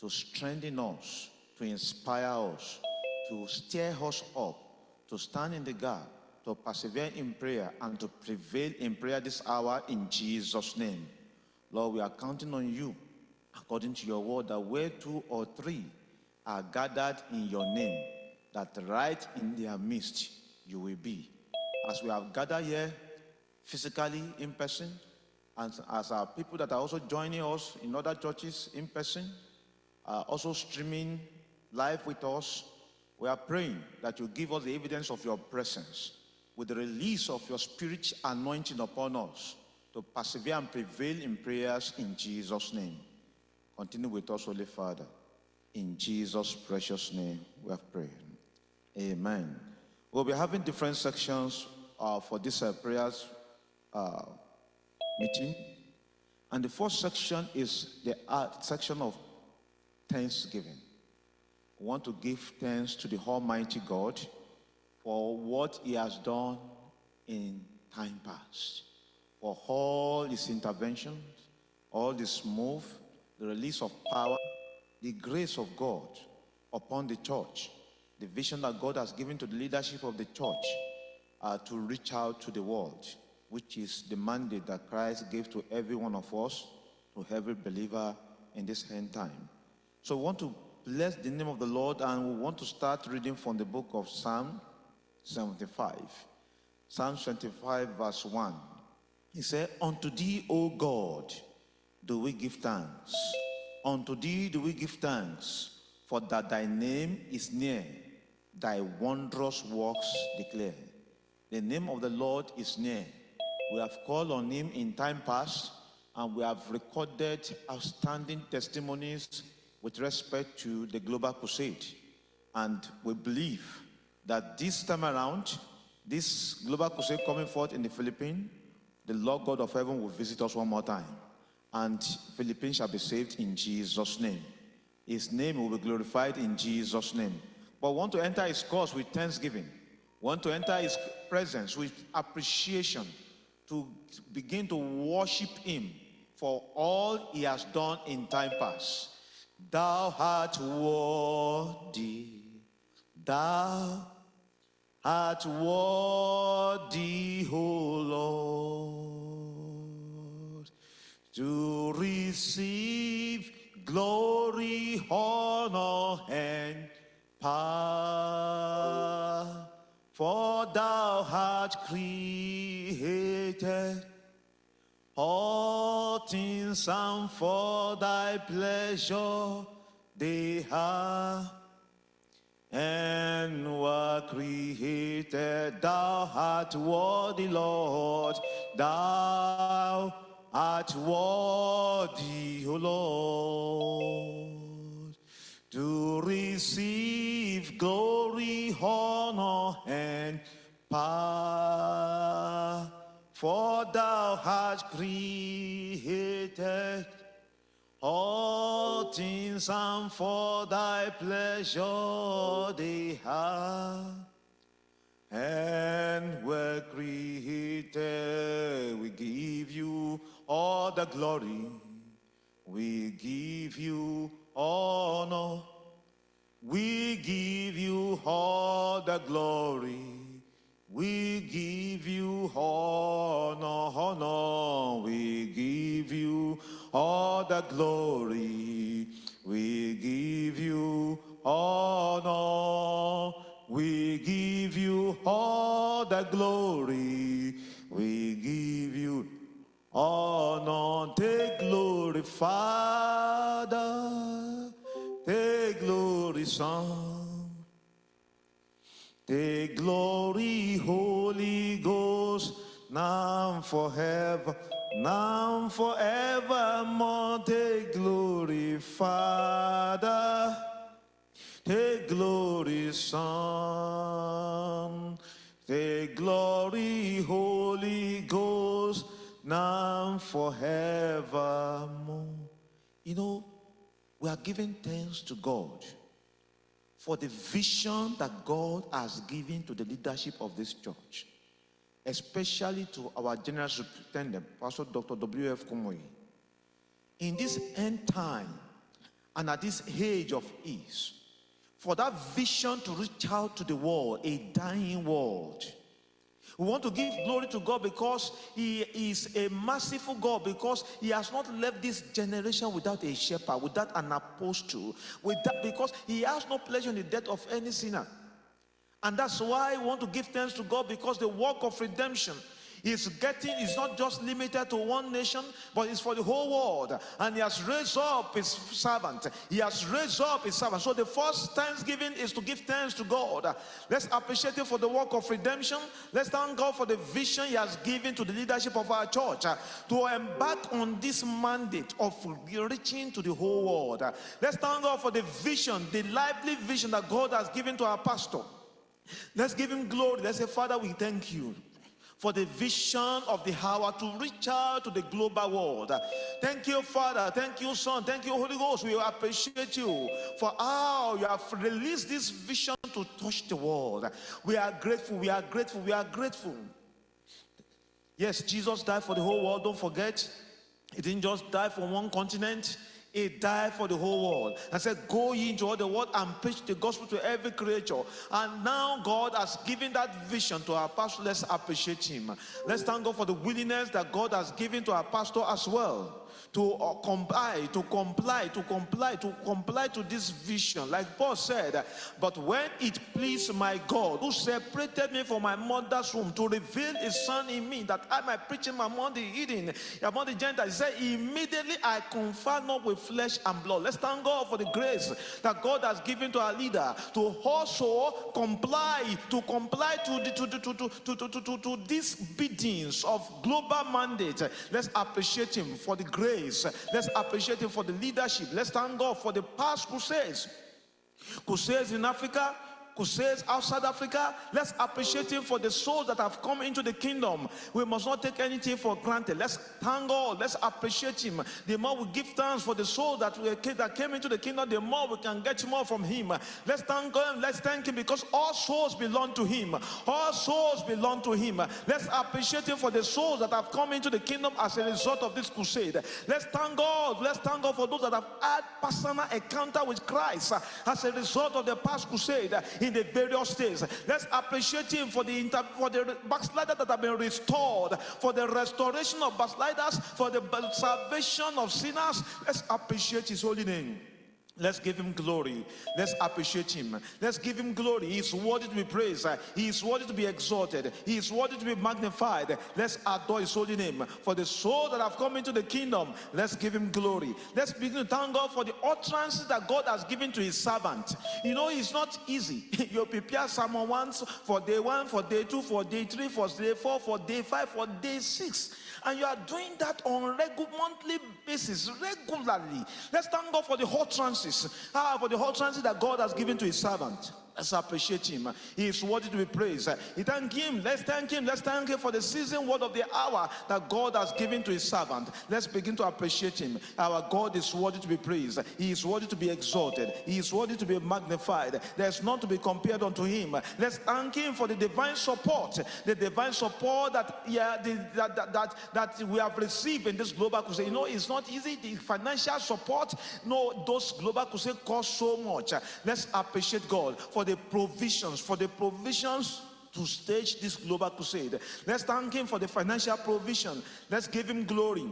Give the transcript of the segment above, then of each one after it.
to strengthen us, to inspire us, to stir us up, to stand in the gap, to persevere in prayer, and to prevail in prayer this hour in Jesus' name. Lord, we are counting on you according to your word that where two or three are gathered in your name, that right in their midst you will be. As we have gathered here physically in person, and as our people that are also joining us in other churches in person, uh, also streaming live with us, we are praying that you give us the evidence of your presence with the release of your spirit anointing upon us to persevere and prevail in prayers in Jesus' name. Continue with us, Holy Father. In Jesus' precious name, we have prayed. Amen. We'll be having different sections uh, for this uh, prayers uh, meeting. And the first section is the section of thanksgiving. We want to give thanks to the Almighty God for what He has done in time past, for all His interventions, all His move, the release of power, the grace of God upon the church, the vision that God has given to the leadership of the church uh, to reach out to the world, which is the mandate that Christ gave to every one of us, to every believer in this end time. So we want to bless the name of the Lord and we want to start reading from the book of Psalm 75. Psalm 75, verse 1. He said, Unto thee, O God, do we give thanks. Unto thee do we give thanks, for that thy name is near, thy wondrous works declare. The name of the Lord is near. We have called on him in time past, and we have recorded outstanding testimonies with respect to the global crusade. And we believe that this time around, this global crusade coming forth in the Philippines, the Lord God of heaven will visit us one more time. And Philippines shall be saved in Jesus' name. His name will be glorified in Jesus' name. But want to enter his course with thanksgiving. Want to enter his presence with appreciation to begin to worship him for all he has done in time past. Thou art worthy, thou art worthy, O Lord, to receive glory, honor, and power. For thou art created things, and for thy pleasure they are and were created. Thou art worthy, Lord. Thou art worthy, O Lord, to receive glory, honor, and power. For thou hast created all things, and for thy pleasure they are and were created. We give you all the glory. We give you honor. We give you all the glory. We give you honor, honor. We give you all the glory. We give you honor. We give you all the glory. We give you honor. Take glory, Father. Take glory, Son. Take glory, Holy Ghost, now forever, now forevermore. Take glory, Father. Take glory, Son. Take glory, Holy Ghost, now forevermore. You know, we are giving thanks to God for the vision that God has given to the leadership of this church, especially to our General Superintendent, Pastor Dr. W.F. Kumuyi. In this end time, and at this age of ease, for that vision to reach out to the world, a dying world. We want to give glory to God because He is a merciful God, because He has not left this generation without a shepherd, without an apostle, with that, because He has no pleasure in the death of any sinner. And that's why we want to give thanks to God because the work of redemption is getting is not just limited to one nation, but it's for the whole world. And he has raised up his servant. He has raised up his servant. So the first thanksgiving is to give thanks to God. Let's appreciate him for the work of redemption. Let's thank God for the vision he has given to the leadership of our church uh, to embark on this mandate of reaching to the whole world. Let's thank God for the vision, the lively vision that God has given to our pastor. Let's give him glory. Let's say, Father, we thank you for the vision of the hour to reach out to the global world. Thank you, Father. Thank you, Son. Thank you, Holy Ghost. We appreciate you for how you have released this vision to touch the world. We are grateful. We are grateful. We are grateful. Yes, Jesus died for the whole world. Don't forget, He didn't just die for one continent. He died for the whole world and said, Go ye into all the world and preach the gospel to every creature. And now God has given that vision to our pastor. Let's appreciate him. Let's thank God for the willingness that God has given to our pastor as well to uh, comply, to comply, to comply, to comply to this vision. Like Paul said, but when it pleased my God, who separated me from my mother's womb to reveal his son in me, that I might preach him among the hidden, among the Gentiles, he said, immediately I confer not with flesh and blood. Let's thank God for the grace that God has given to our leader to also comply, to comply to, the, to, the, to, to, to, to, to, to these biddings of global mandate. Let's appreciate him for the grace Let's appreciate him for the leadership. Let's thank God for the past crusades. Crusades in Africa, crusades outside Africa. Let's appreciate him for the souls that have come into the kingdom. We must not take anything for granted. Let's thank God. Let's appreciate him. The more we give thanks for the soul that we that came into the kingdom, the more we can get more from him. Let's thank God. Let's thank him because all souls belong to him. All souls belong to him. Let's appreciate him for the souls that have come into the kingdom as a result of this crusade. Let's thank God. Let's thank God for those that have had personal encounter with Christ as a result of the past crusade in the various states. Let's appreciate him for the inter- for the backsliders that have been restored, for the restoration of backsliders, for the salvation of sinners. Let's appreciate his holy name. Let's give him glory. Let's appreciate him. Let's give him glory. He is worthy to be praised. He is worthy to be exalted. He is worthy to be magnified. Let's adore his holy name. For the soul that have come into the kingdom, let's give him glory. Let's begin to thank God for the utterances that God has given to his servant. You know, it's not easy. you prepare someone once for day one, for day two, for day three, for day four, for day five, for day six. And you are doing that on regular monthly basis, regularly. Let's thank God for the utterances. Ah, for the utterances that God has given to his servant. Let's appreciate him. He is worthy to be praised. He thank him. Let's thank him. Let's thank him for the season word of the hour that God has given to his servant. Let's begin to appreciate him. Our God is worthy to be praised. He is worthy to be exalted. He is worthy to be magnified. There's none to be compared unto him. Let's thank him for the divine support, the divine support that yeah, the, that, that, that, that we have received in this global crusade. You know, it's not easy. The financial support, no, those global crusade cost so much. Let's appreciate God for the the provisions, for the provisions to stage this global crusade. Let's thank Him for the financial provision. Let's give Him glory.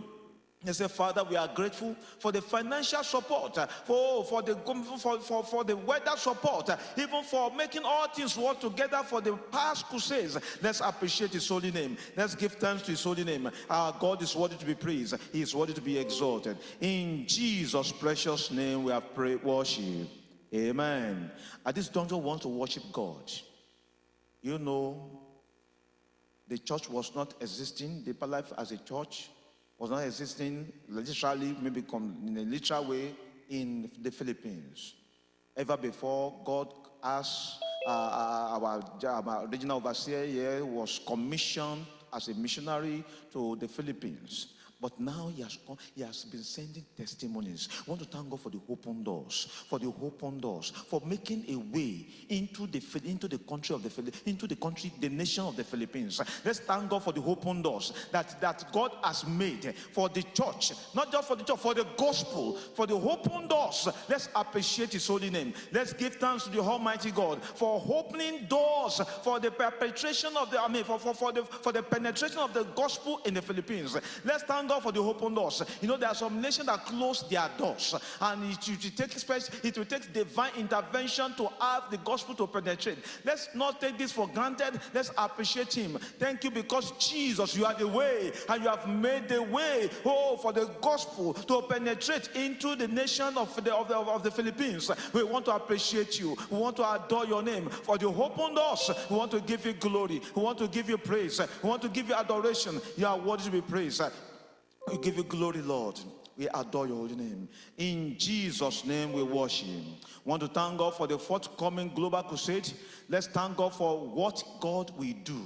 Let's say, Father, we are grateful for the financial support, uh, for, for, the, for, for, for the weather support, uh, even for making all things work together for the past crusades. Let's appreciate His holy name. Let's give thanks to His holy name. Our God is worthy to be praised, He is worthy to be exalted. In Jesus' precious name, we have prayed, worship. Amen. At this juncture, want to worship God. You know, the church was not existing. Deeper Life as a church was not existing literally, maybe in a literal way, in the Philippines. Ever before, God asked uh, uh our, our regional overseer here was commissioned as a missionary to the Philippines. But now he has come, he has been sending testimonies. I want to thank God for the open doors, for the open doors, for making a way into the into the country of the into the country, the nation of the Philippines. Let's thank God for the open doors that, that God has made for the church, not just for the church, for the gospel, for the open doors. Let's appreciate his holy name. Let's give thanks to the Almighty God for opening doors for the perpetration of the I mean for, for, for the for the penetration of the gospel in the Philippines. Let's thank God for the open doors. You know, there are some nations that close their doors, and it, it, take it will take divine intervention to have the gospel to penetrate. Let's not take this for granted. Let's appreciate Him. Thank you because Jesus, you are the way, and you have made the way, oh, for the gospel to penetrate into the nation of the, of the, of the Philippines. We want to appreciate you. We want to adore your name for the open doors. We want to give you glory. We want to give you praise. We want to give you adoration. You are worthy to be praised. We give you glory, Lord. We adore your holy name. In Jesus' name, we worship. Want to thank God for the forthcoming global crusade. Let's thank God for what God will do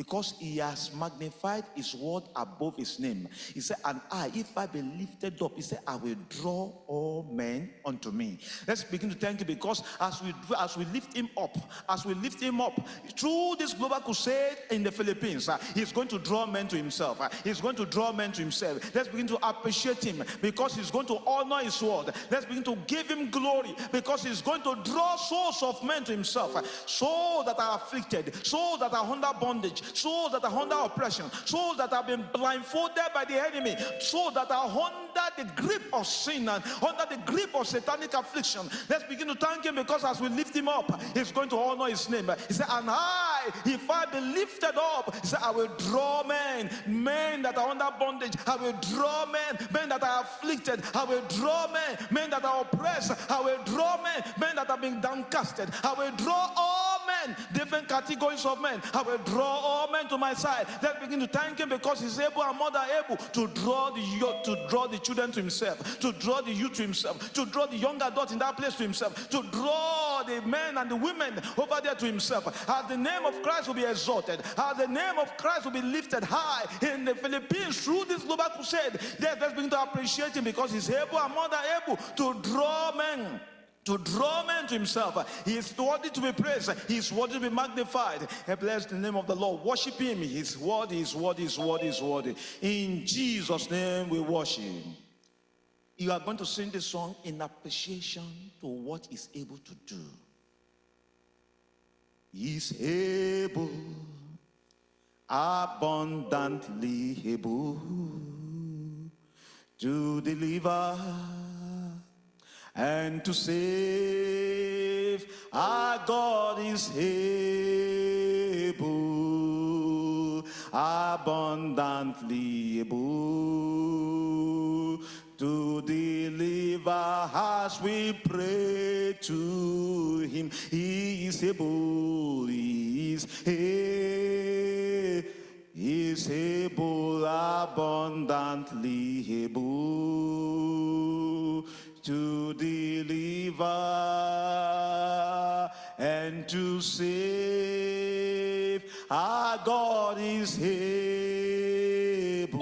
because he has magnified his word above his name. He said, And I, if I be lifted up, he said, I will draw all men unto me. Let's begin to thank you because as we as we lift him up, as we lift him up through this global crusade in the Philippines, uh, he's going to draw men to himself. Uh, he's going to draw men to himself. Let's begin to appreciate him because he's going to honor his word. Let's begin to give him glory because he's going to draw souls of men to himself, uh, souls that are afflicted, souls that are under bondage, souls that are under oppression, souls that have been blindfolded by the enemy, souls that are under the grip of sin and under the grip of satanic affliction. Let's begin to thank him because as we lift him up, he's going to honor his name. He said, And I, if I be lifted up, he said, I will draw men, men that are under bondage. I will draw men, men that are afflicted. I will draw men, men that are oppressed. I will draw men, men that are being downcasted. I will draw all men, different categories of men. I will draw all men to my side. Let's begin to thank him because he's able and more than able to draw the to draw the children to himself, to draw the youth to himself, to draw the young adults in that place to himself, to draw the men and the women over there to himself. As the name of Christ will be exalted, as the name of Christ will be lifted high in the Philippines through this global crusade. Yes, let's begin to appreciate him because he's able and more than able to draw men to draw men to himself. He is worthy to be praised. He is worthy to be magnified. And Bless the name of the Lord. Worship him. His word is worthy, his word is worthy. In Jesus' name we worship. You are going to sing this song in appreciation to what he's able to do. He's able, abundantly able to deliver and to save. Our God is able, abundantly able to deliver us. we pray to him. He is able, he is able. Is able, abundantly able to deliver and to save. Our God is able,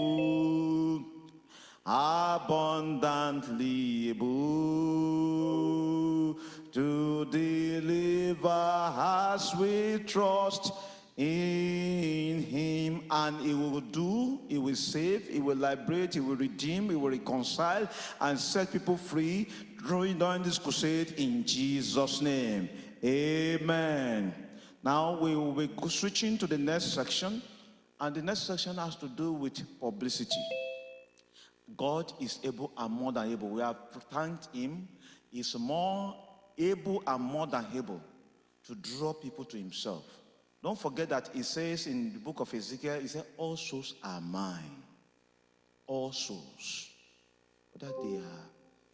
abundantly able to deliver as we trust in him and he will do he will save he will liberate he will redeem he will reconcile and set people free during this crusade in jesus name. Amen. Now we will be switching to the next section and the next section has to do with publicity. God is able and more than able. We have thanked him. He's more able and more than able to draw people to himself don't forget that he says in the book of Ezekiel, he says, All souls are mine. All souls. Whether they are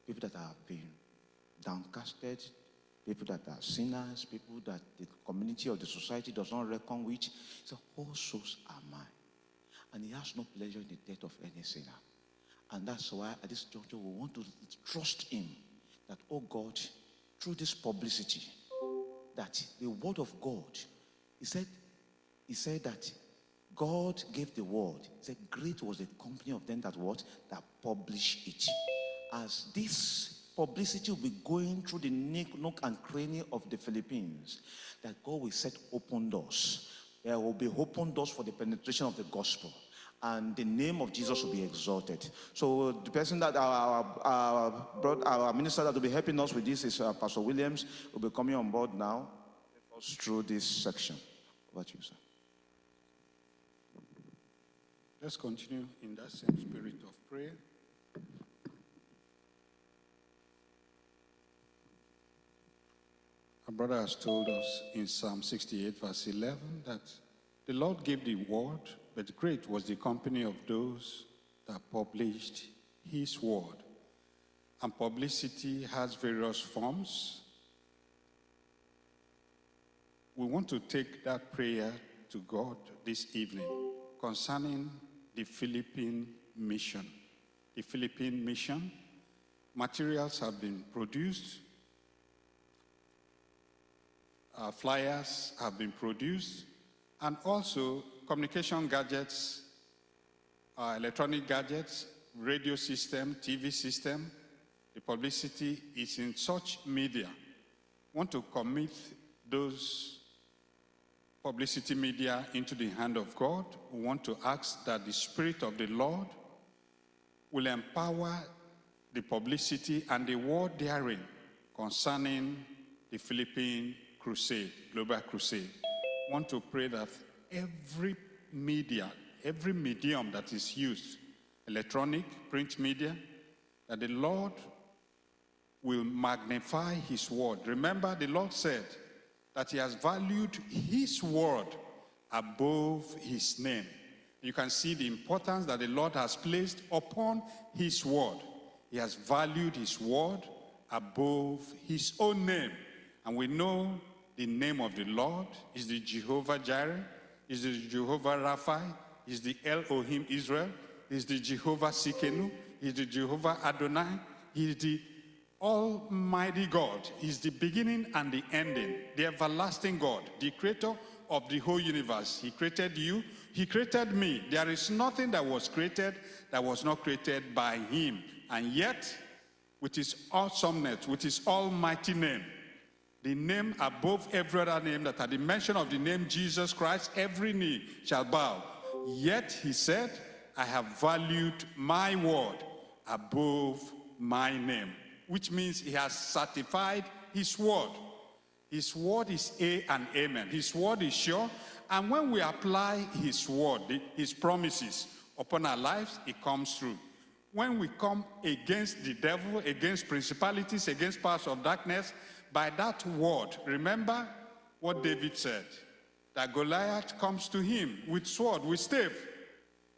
people that have been downcasted, people that are sinners, people that the community or the society does not reckon with. So all souls are mine. And he has no pleasure in the death of any sinner. And that's why at this juncture we want to trust him that, oh God, through this publicity, that the word of God he said, he said that God gave the word. He said, Great was the company of them that what? That published it. As this publicity will be going through the nook and cranny of the Philippines, that God will set open doors. There will be open doors for the penetration of the gospel and the name of Jesus will be exalted. So the person that our, our, our, our minister that will be helping us with this is uh, Pastor Williams, will be coming on board now us through this section. You, sir? Let's continue in that same spirit of prayer. Our brother has told us in Psalm 68, verse 11, that the Lord gave the word, but great was the company of those that published his word. And publicity has various forms. We want to take that prayer to God this evening concerning the Philippine mission. The Philippine mission, materials have been produced, uh, flyers have been produced, and also communication gadgets, uh, electronic gadgets, radio system, TV system. The publicity is in such media. Want to commit those publicity media into the hand of God. We want to ask that the Spirit of the Lord will empower the publicity and the word therein concerning the Philippine crusade, global crusade. We want to pray that every media, every medium that is used, electronic, print media, that the Lord will magnify his word. Remember, the Lord said, that he has valued his word above his name. You can see the importance that the Lord has placed upon his word. He has valued his word above his own name. And we know the name of the Lord is the Jehovah Jireh, is the Jehovah Rapha, is the Elohim Israel, is the Jehovah Tsidkenu, is the Jehovah Adonai, is the Almighty God is the beginning and the ending, the everlasting God, the creator of the whole universe. He created you, He created me. There is nothing that was created that was not created by Him. And yet, with His awesomeness, with His almighty name, the name above every other name, that at the mention of the name Jesus Christ, every knee shall bow. Yet He said, I have valued my word above my name which means he has certified his word. His word is A and Amen. His word is sure. And when we apply his word, his promises upon our lives, it comes true. When we come against the devil, against principalities, against powers of darkness, by that word, remember what David said that Goliath comes to him with sword, with staff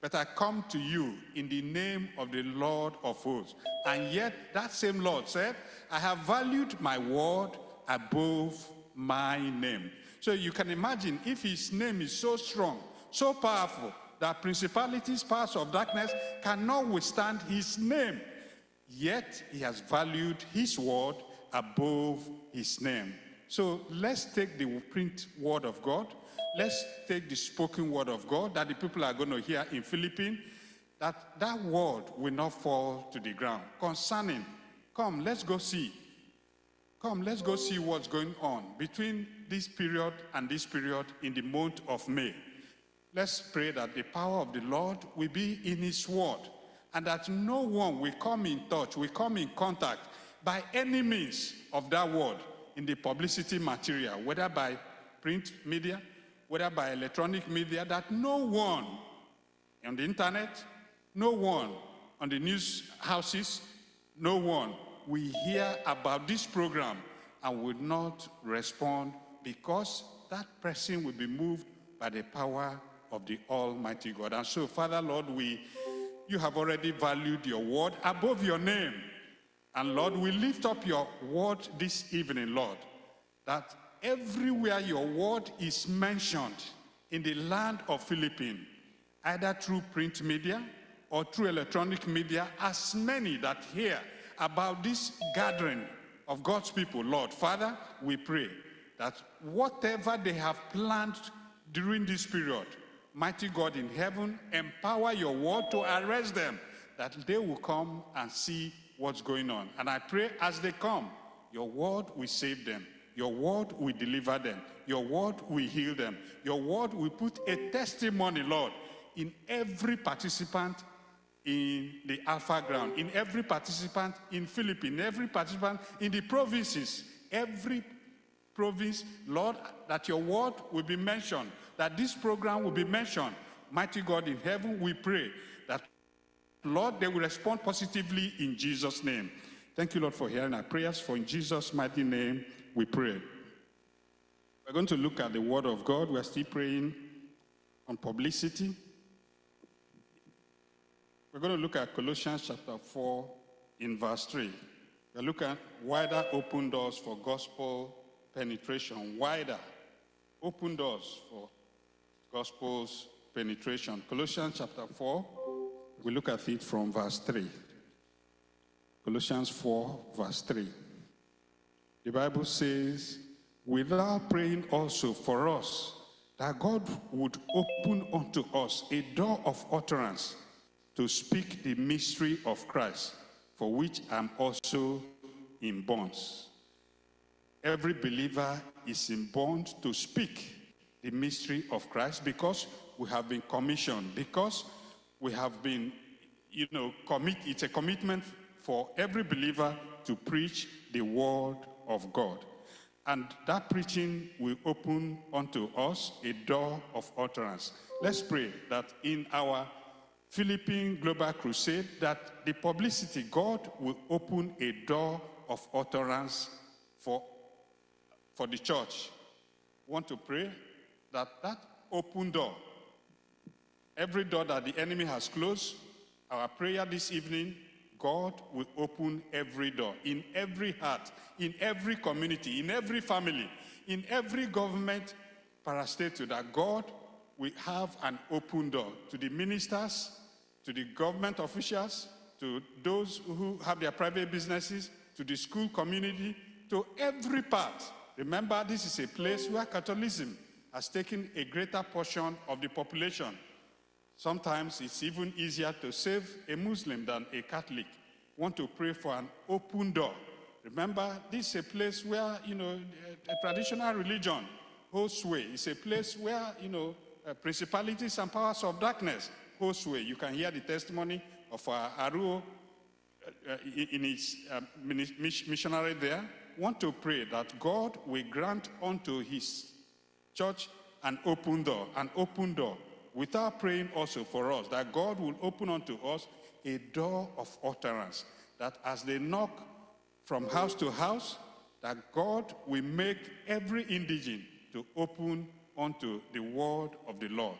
but I come to you in the name of the Lord of hosts. And yet that same Lord said, I have valued my word above my name. So you can imagine if his name is so strong, so powerful, that principalities, powers of darkness cannot withstand his name. Yet he has valued his word above his name. So let's take the print word of God let's take the spoken word of God that the people are going to hear in Philippines, that that word will not fall to the ground. Concerning, come, let's go see. Come, let's go see what's going on between this period and this period in the month of May. Let's pray that the power of the Lord will be in his word and that no one will come in touch, will come in contact by any means of that word in the publicity material, whether by print media, whether by electronic media, that no one on the internet, no one on the news houses, no one will hear about this program and will not respond because that person will be moved by the power of the Almighty God. And so, Father, Lord, we you have already valued your word above your name. And Lord, we lift up your word this evening, Lord, that everywhere your word is mentioned in the land of Philippines, either through print media or through electronic media, as many that hear about this gathering of God's people, Lord, Father, we pray that whatever they have planned during this period Mighty God in heaven, empower your word to arrest them, that they will come and see what's going on. And I pray as they come, your word will save them. Your word will deliver them. Your word will heal them. Your word will put a testimony, Lord, in every participant in the Alpha ground, in every participant in Philippines, every participant in the provinces, every province, Lord, that your word will be mentioned, that this program will be mentioned. Mighty God in heaven, we pray that, Lord, they will respond positively in Jesus' name. Thank you, Lord, for hearing our prayers. For in Jesus' mighty name, we pray. We're going to look at the word of God. We're still praying on publicity. We're going to look at Colossians chapter 4 in verse 3. We're looking at wider open doors for gospel penetration. Wider open doors for gospel's penetration. Colossians chapter 4, we look at it from verse 3. Colossians 4, verse 3. The Bible says, without praying also for us, that God would open unto us a door of utterance to speak the mystery of Christ, for which I'm also in bonds. Every believer is in bond to speak the mystery of Christ because we have been commissioned, because we have been, you know, commit, it's a commitment for every believer to preach the word of God. And that preaching will open unto us a door of utterance. Let's pray that in our Philippine Global Crusade that the publicity, God will open a door of utterance for, for the church. Want to pray that that open door, every door that the enemy has closed, our prayer this evening, God will open every door in every heart, in every community, in every family, in every government parastatal that God we have an open door to the ministers, to the government officials, to those who have their private businesses, to the school community, to every part. Remember, this is a place where Catholicism has taken a greater portion of the population. Sometimes it's even easier to save a Muslim than a Catholic. Want to pray for an open door. Remember, this is a place where, you know, a, traditional religion holds sway. It's a place where, you know, uh, principalities and powers of darkness hold sway. You can hear the testimony of uh, Aruo uh, uh in his uh, missionary there. Want to pray that God will grant unto his church an open door, an open door. Without praying also for us, that God will open unto us a door of utterance. That as they knock from house to house, that God will make every indigent to open unto the word of the Lord.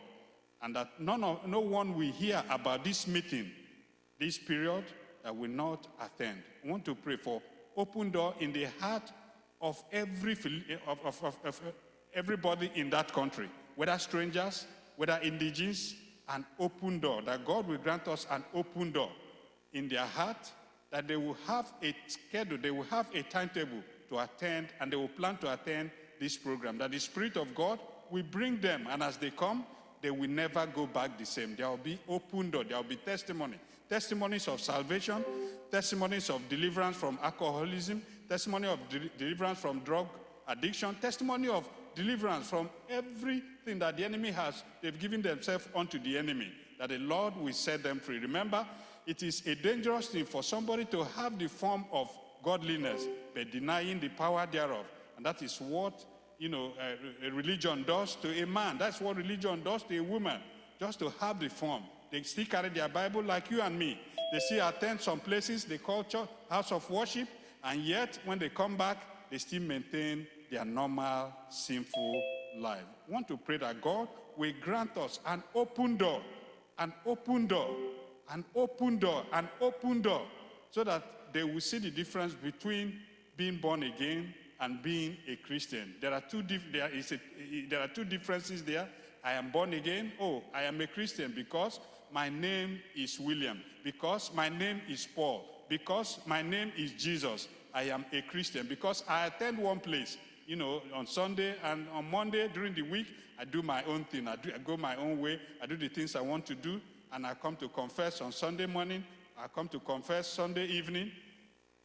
And that none of, no one will hear about this meeting, this period, that will not attend. I want to pray for open door in the heart of every of, of, of, of everybody in that country, whether strangers, whether indigenous, an open door, that God will grant us an open door in their heart, that they will have a schedule, they will have a timetable to attend, and they will plan to attend this program, that the Spirit of God will bring them, and as they come, they will never go back the same. There will be open door, there will be testimony. Testimonies of salvation, testimonies of deliverance from alcoholism, testimony of de- deliverance from drug addiction, testimony of deliverance from everything that the enemy has. They've given themselves unto the enemy, that the Lord will set them free. Remember, it is a dangerous thing for somebody to have the form of godliness, but denying the power thereof. And that is what you know, a, a religion does to a man. That's what religion does to a woman, just to have the form. They still carry their Bible like you and me. They still attend some places they call church, house of worship, and yet when they come back, they still maintain their normal sinful life. I want to pray that God will grant us an open door, an open door, an open door, an open door, so that they will see the difference between being born again and being a Christian. There are two, dif- there, is a, there are two differences there. I am born again. Oh, I am a Christian because my name is William, because my name is Paul, because my name is Jesus. I am a Christian because I attend one place you know, on Sunday and on Monday during the week, I do my own thing. I, do, I go my own way. I do the things I want to do. And I come to confess on Sunday morning. I come to confess Sunday evening.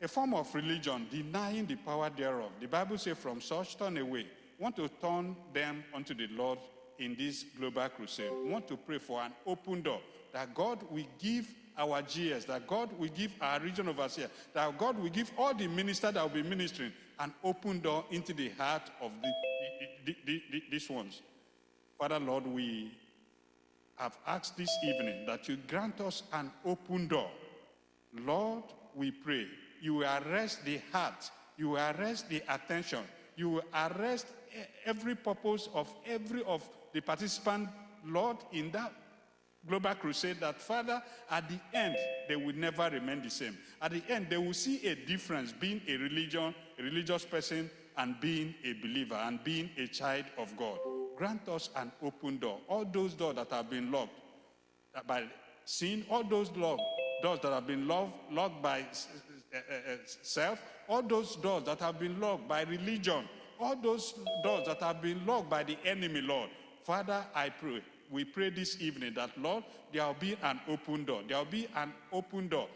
A form of religion, denying the power thereof. The Bible says, from such turn away. Want to turn them unto the Lord in this global crusade. Want to pray for an open door that God will give our GS, that God will give our region overseer, that God will give all the ministers that will be ministering an open door into the heart of the, the, the, the, these ones. Father, Lord, we have asked this evening that you grant us an open door. Lord, we pray you arrest the heart, you arrest the attention, you arrest every purpose of every of the participant, Lord, in that global crusade that, Father, at the end, they will never remain the same. At the end, they will see a difference being a religion, religious person, and being a believer and being a child of God. Grant us an open door. All those doors that have been locked by sin, all those doors that have been locked, locked by uh, uh, self, all those doors that have been locked by religion, all those doors that have been locked by the enemy, Lord. Father, I pray we pray this evening that, Lord, there will be an open door. There will be an open door.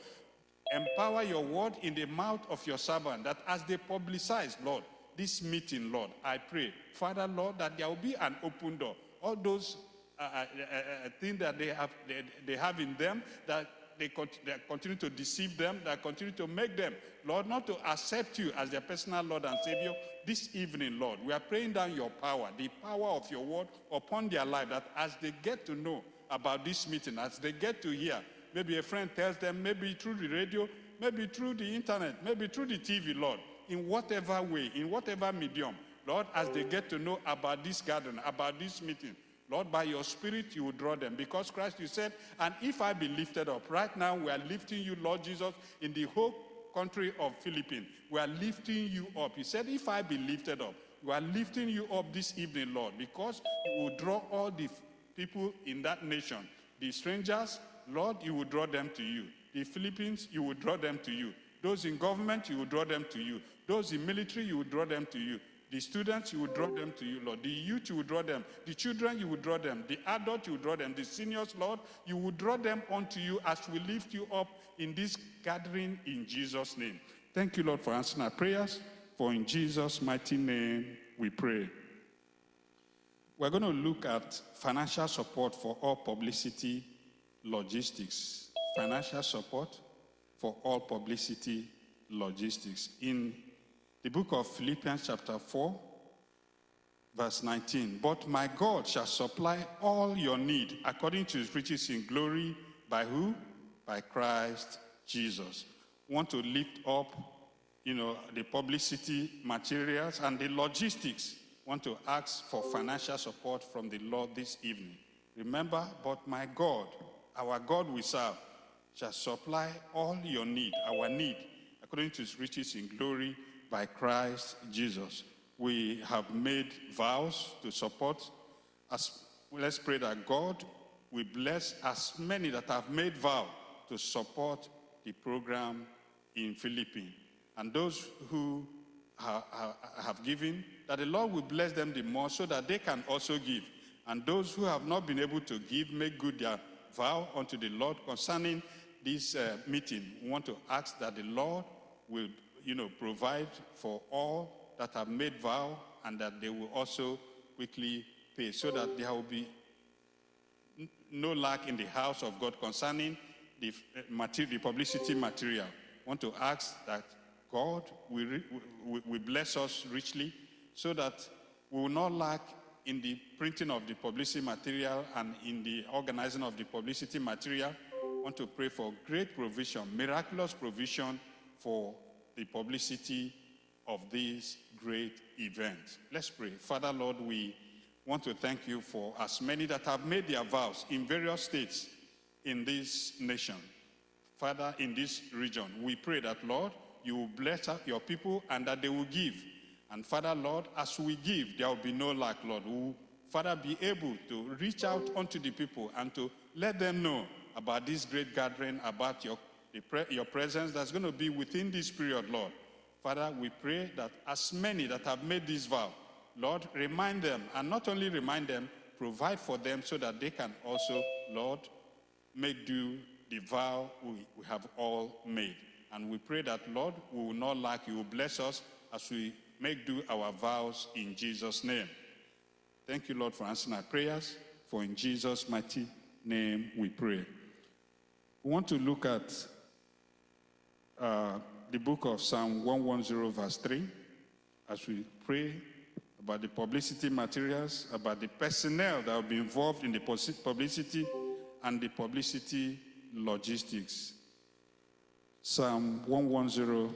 Empower your word in the mouth of your servant that as they publicize, Lord, this meeting, Lord, I pray, Father, Lord, that there will be an open door. All those uh, uh, uh, uh things that they have, they, they have in them that they, they continue to deceive them, that continue to make them, Lord, not to accept you as their personal Lord and Savior. This evening, Lord, we are praying down your power, the power of your word upon their life, that as they get to know about this meeting, as they get to hear, maybe a friend tells them, maybe through the radio, maybe through the internet, maybe through the TV, Lord, in whatever way, in whatever medium, Lord, as they get to know about this garden, about this meeting, Lord, by your spirit, you will draw them. Because Christ, you said, and if I be lifted up, right now we are lifting you, Lord Jesus, in the whole country of Philippines. We are lifting you up. He said, if I be lifted up, we are lifting you up this evening, Lord, because you will draw all the people in that nation. The strangers, Lord, you will draw them to you. The Philippines, you will draw them to you. Those in government, you will draw them to you. Those in military, you will draw them to you. The students, you will draw them to you, Lord. The youth, you will draw them. The children, you will draw them. The adults, you will draw them. The seniors, Lord, you will draw them unto you as we lift you up in this gathering in Jesus' name. Thank you, Lord, for answering our prayers. For in Jesus' mighty name we pray. We're going to look at financial support for all publicity logistics. Financial support for all publicity logistics. In the book of Philippians, chapter 4, verse 19. But my God shall supply all your need according to his riches in glory by who? By Christ Jesus. Want to lift up, you know, the publicity materials and the logistics. Want to ask for financial support from the Lord this evening. Remember, but my God, our God we serve, shall supply all your need, our need, according to his riches in glory by Christ Jesus. We have made vows to support. As, let's pray that God will bless as many that have made vow to support the program in Philippines. And those who ha, ha, have given, that the Lord will bless them the more so that they can also give. And those who have not been able to give, make good their vow unto the Lord concerning this uh, meeting. We want to ask that the Lord will you know, provide for all that have made vow and that they will also quickly pay so that there will be no lack in the house of God concerning the, uh, material, the publicity material. I want to ask that God will, will, will bless us richly so that we will not lack in the printing of the publicity material and in the organizing of the publicity material. I want to pray for great provision, miraculous provision for the publicity of this great event. Let's pray. Father, Lord, we want to thank you for as many that have made their vows in various states in this nation. Father, in this region, we pray that, Lord, you will bless your people and that they will give. And Father, Lord, as we give, there will be no lack, Lord. We Father, be able to reach out unto the people and to let them know about this great gathering, about your your presence that's going to be within this period, Lord. Father, we pray that as many that have made this vow, Lord, remind them, and not only remind them, provide for them so that they can also, Lord, make do the vow we, we have all made. And we pray that, Lord, we will not lack. You will bless us as we make do our vows in Jesus' name. Thank you, Lord, for answering our prayers. For in Jesus' mighty name we pray. We want to look at uh, the book of Psalm 110, verse 3, as we pray about the publicity materials, about the personnel that will be involved in the publicity and the publicity logistics. Psalm 110,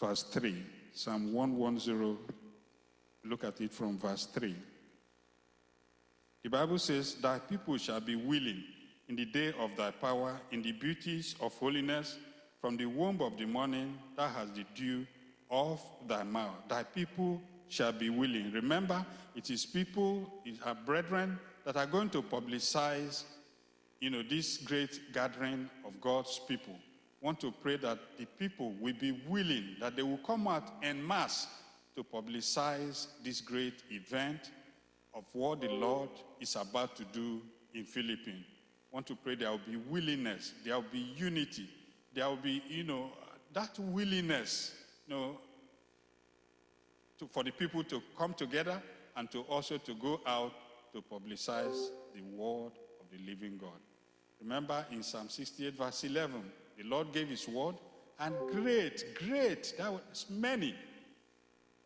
verse 3. Psalm 110, look at it from verse 3. The Bible says, Thy people shall be willing in the day of thy power, in the beauties of holiness. From the womb of the morning, thou hast the dew of thy mouth. Thy people shall be willing. Remember, it is people, it are brethren that are going to publicize, you know, this great gathering of God's people. Want to pray that the people will be willing, that they will come out en masse to publicize this great event of what the Lord is about to do in Philippines. Want to pray there will be willingness, there will be unity, there will be, you know, that willingness, you know, to, for the people to come together and to also to go out to publicize the word of the living God. Remember in Psalm 68, verse 11, the Lord gave his word, and great, great, that was many,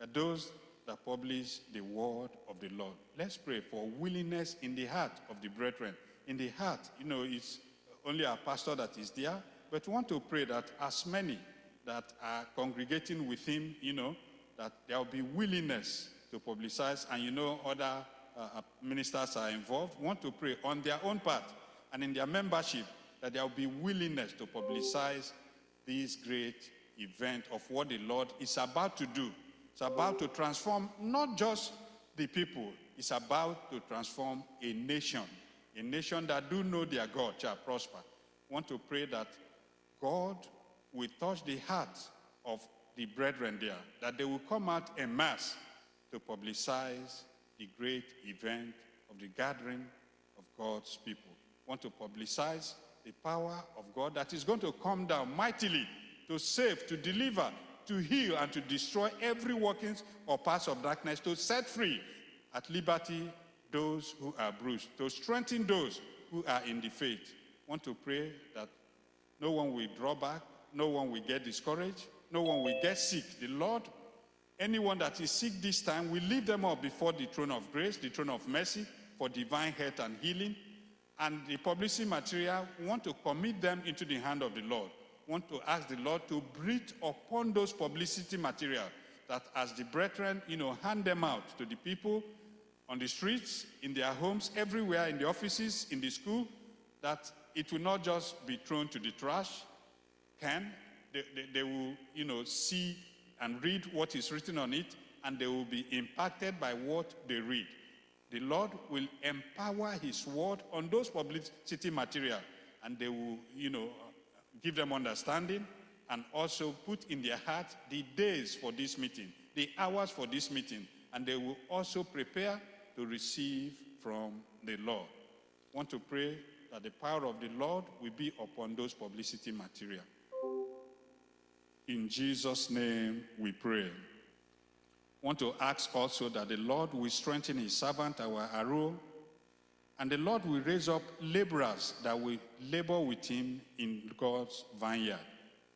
are those that publish the word of the Lord. Let's pray for willingness in the heart of the brethren. In the heart, you know, it's only our pastor that is there, but we want to pray that as many that are congregating with him, you know, that there will be willingness to publicize, and you know, other uh, uh ministers are involved. We want to pray on their own part and in their membership that there will be willingness to publicize this great event of what the Lord is about to do it's about to transform not just the people, it's about to transform a nation. A nation that do know their God shall prosper. I want to pray that God will touch the hearts of the brethren there, that they will come out en masse to publicize the great event of the gathering of God's people. I want to publicize the power of God that is going to come down mightily to save, to deliver, to heal and to destroy every workings or parts of darkness, to set free at liberty those who are bruised, to strengthen those who are in the faith. Want to pray that no one will draw back, no one will get discouraged, no one will get sick. The Lord, anyone that is sick this time, will lift them up before the throne of grace, the throne of mercy, for divine health and healing. And the publicity material, we want to commit them into the hand of the Lord want to ask the Lord to breathe upon those publicity material that as the brethren, you know, hand them out to the people on the streets, in their homes, everywhere, in the offices, in the school, that it will not just be thrown to the trash can. They, they, they will, you know, see and read what is written on it, and they will be impacted by what they read. The Lord will empower His word on those publicity material, and they will, you know, give them understanding, and also put in their heart the days for this meeting, the hours for this meeting, and they will also prepare to receive from the Lord. I want to pray that the power of the Lord will be upon those publicity material. In Jesus' name we pray. Want to ask also that the Lord will strengthen his servant, our Aro, and the Lord will raise up laborers that will labor with him in God's vineyard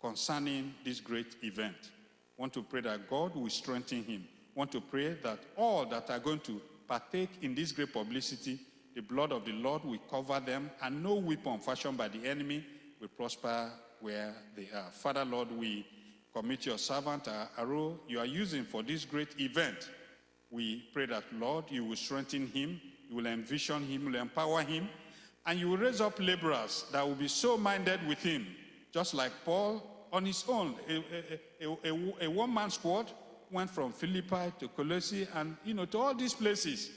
concerning this great event. Want to pray that God will strengthen him. Want to pray that all that are going to partake in this great publicity, the blood of the Lord will cover them, and no weapon fashioned by the enemy will prosper where they are. Father, Lord, we commit your servant, uh, Aro, you are using for this great event. We pray that, Lord, you will strengthen him you will envision him, you will empower him, and you will raise up laborers that will be so minded with him, just like Paul on his own. A, a, a, a one man squad went from Philippi to Colossae and, you know, to all these places,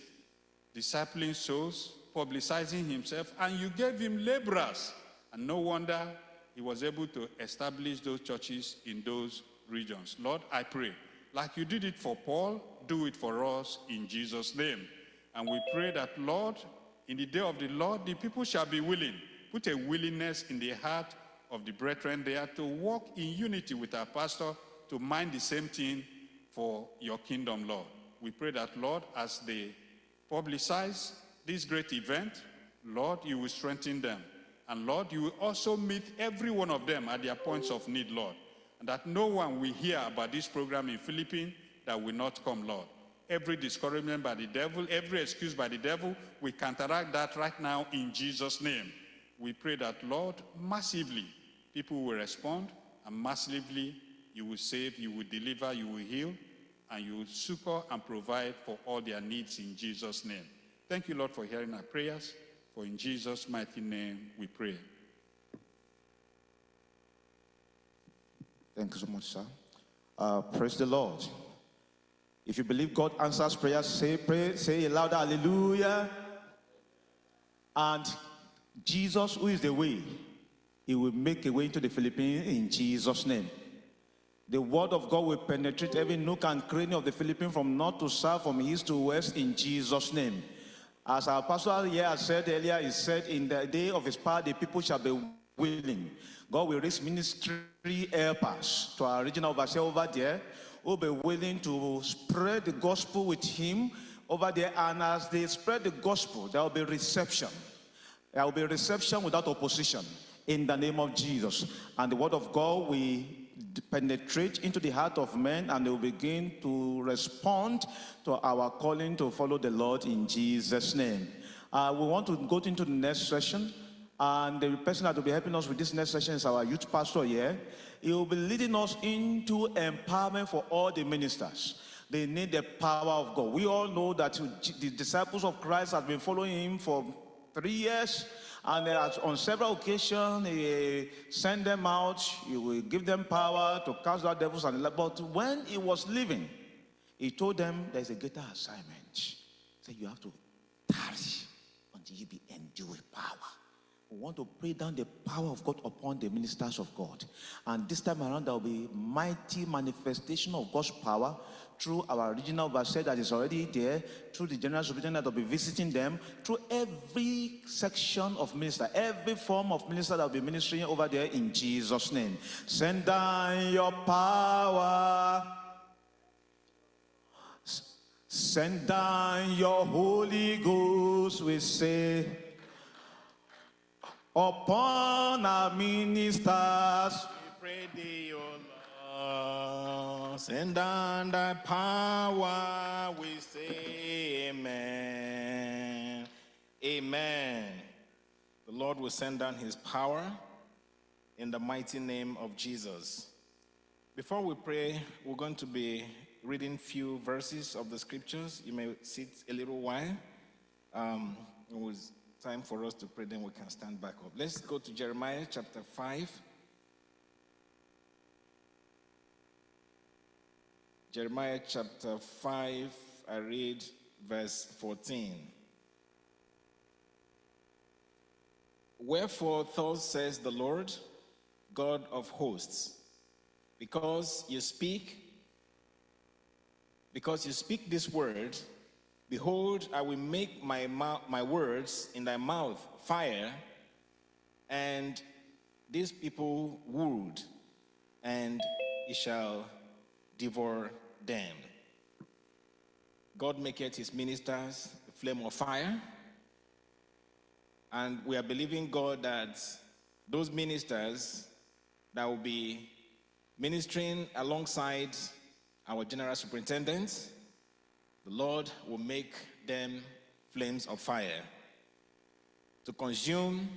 discipling souls, publicizing himself, and you gave him laborers. And no wonder he was able to establish those churches in those regions. Lord, I pray, like you did it for Paul, do it for us in Jesus' name. And we pray that, Lord, in the day of the Lord, the people shall be willing. Put a willingness in the heart of the brethren there to walk in unity with our pastor to mind the same thing for your kingdom, Lord. We pray that, Lord, as they publicize this great event, Lord, you will strengthen them. And Lord, you will also meet every one of them at their points of need, Lord. And that no one will hear about this program in Philippines that will not come, Lord. Every discouragement by the devil, every excuse by the devil, we counteract that right now in Jesus' name. We pray that, Lord, massively people will respond, and massively you will save, you will deliver, you will heal, and you will succor and provide for all their needs in Jesus' name. Thank you, Lord, for hearing our prayers. For in Jesus' mighty name we pray. Thank you so much, sir. Uh, praise the Lord. If you believe God answers prayers, say pray, say a louder hallelujah. And Jesus, who is the way, he will make a way into the Philippines in Jesus' name. The word of God will penetrate every nook and cranny of the Philippines from north to south, from east to west in Jesus' name. As our pastor here has said earlier, he said, In the day of his power, the people shall be willing. God will raise ministry helpers to our regional overseer over there who will be willing to spread the gospel with him over there. And as they spread the gospel, there will be reception. There will be reception without opposition in the name of Jesus. And the word of God will penetrate into the heart of men and they will begin to respond to our calling to follow the Lord in Jesus' name. Uh, we want to go into the next session. And the person that will be helping us with this next session is our youth pastor here. He will be leading us into empowerment for all the ministers. They need the power of God. We all know that the disciples of Christ have been following him for three years. And on several occasions, he sent them out. He will give them power to cast out devils. And but when he was leaving, he told them there's a greater assignment. He said you have to tarry until you be endued power. We want to pray down the power of God upon the ministers of God. And this time around, there will be mighty manifestation of God's power through our regional overseer that is already there, through the general superintendent that will be visiting them, through every section of minister, every form of minister that will be ministering over there in Jesus' name. Send down your power. Send down your Holy Ghost, we say, upon our ministers. We pray thee, O Lord, send down thy power, we say amen. Amen. The Lord will send down his power in the mighty name of Jesus. Before we pray, we're going to be reading a few verses of the scriptures. You may sit a little while. Um, time for us to pray, then we can stand back up. Let's go to Jeremiah chapter 5. Jeremiah chapter 5, I read verse 14. Wherefore, thus says the Lord, God of hosts, because you speak, because you speak this word, behold, I will make my, my words in thy mouth fire, and these people wood, and it shall devour them. God maketh his ministers a flame of fire. And we are believing God that those ministers that will be ministering alongside our general superintendent, the Lord will make them flames of fire to consume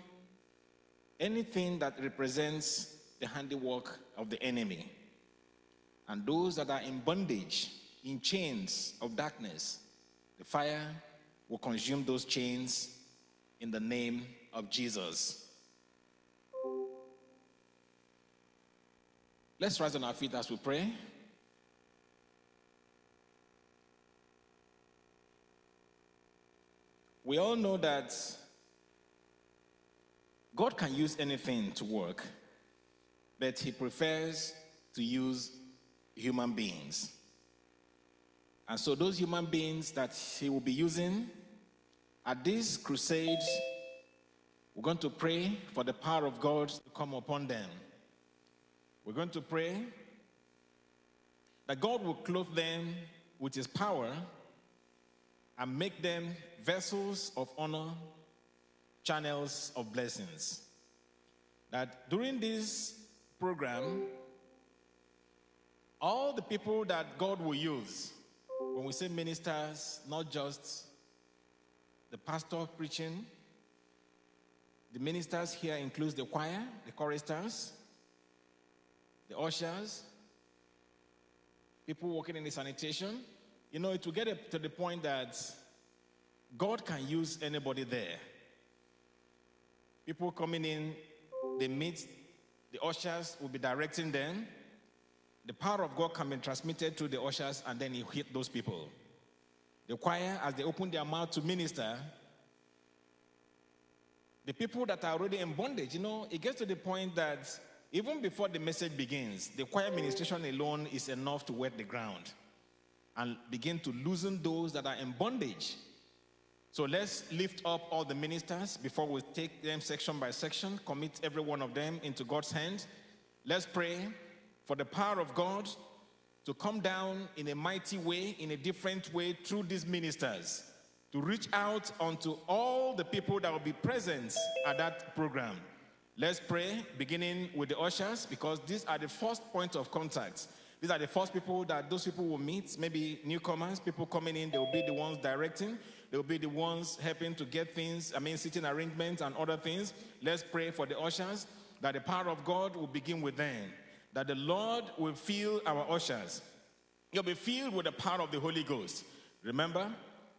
anything that represents the handiwork of the enemy. And those that are in bondage, in chains of darkness, the fire will consume those chains in the name of Jesus. Let's rise on our feet as we pray. We all know that God can use anything to work, but He prefers to use human beings. And so, those human beings that he will be using at these crusades, we're going to pray for the power of God to come upon them. We're going to pray that God will clothe them with his power and make them vessels of honor, channels of blessings. That during this program, all the people that God will use, when we say ministers, not just the pastor preaching, the ministers here includes the choir, the choristers, the ushers, people working in the sanitation. You know, it will get to the point that God can use anybody there. People coming in, they meet, the ushers will be directing them. The power of God can be transmitted to the ushers and then he hit those people. The choir, as they open their mouth to minister, the people that are already in bondage, you know, it gets to the point that even before the message begins, the choir ministration alone is enough to wet the ground and begin to loosen those that are in bondage. So let's lift up all the ministers before we take them section by section, commit every one of them into God's hands. Let's pray for the power of God to come down in a mighty way, in a different way through these ministers, to reach out unto all the people that will be present at that program. Let's pray, beginning with the ushers, because these are the first point of contact. These are the first people that those people will meet, maybe newcomers, people coming in, they will be the ones directing, they will be the ones helping to get things, I mean, sitting arrangements and other things. Let's pray for the ushers that the power of God will begin with them, that the Lord will fill our ushers. You'll be filled with the power of the Holy Ghost. Remember,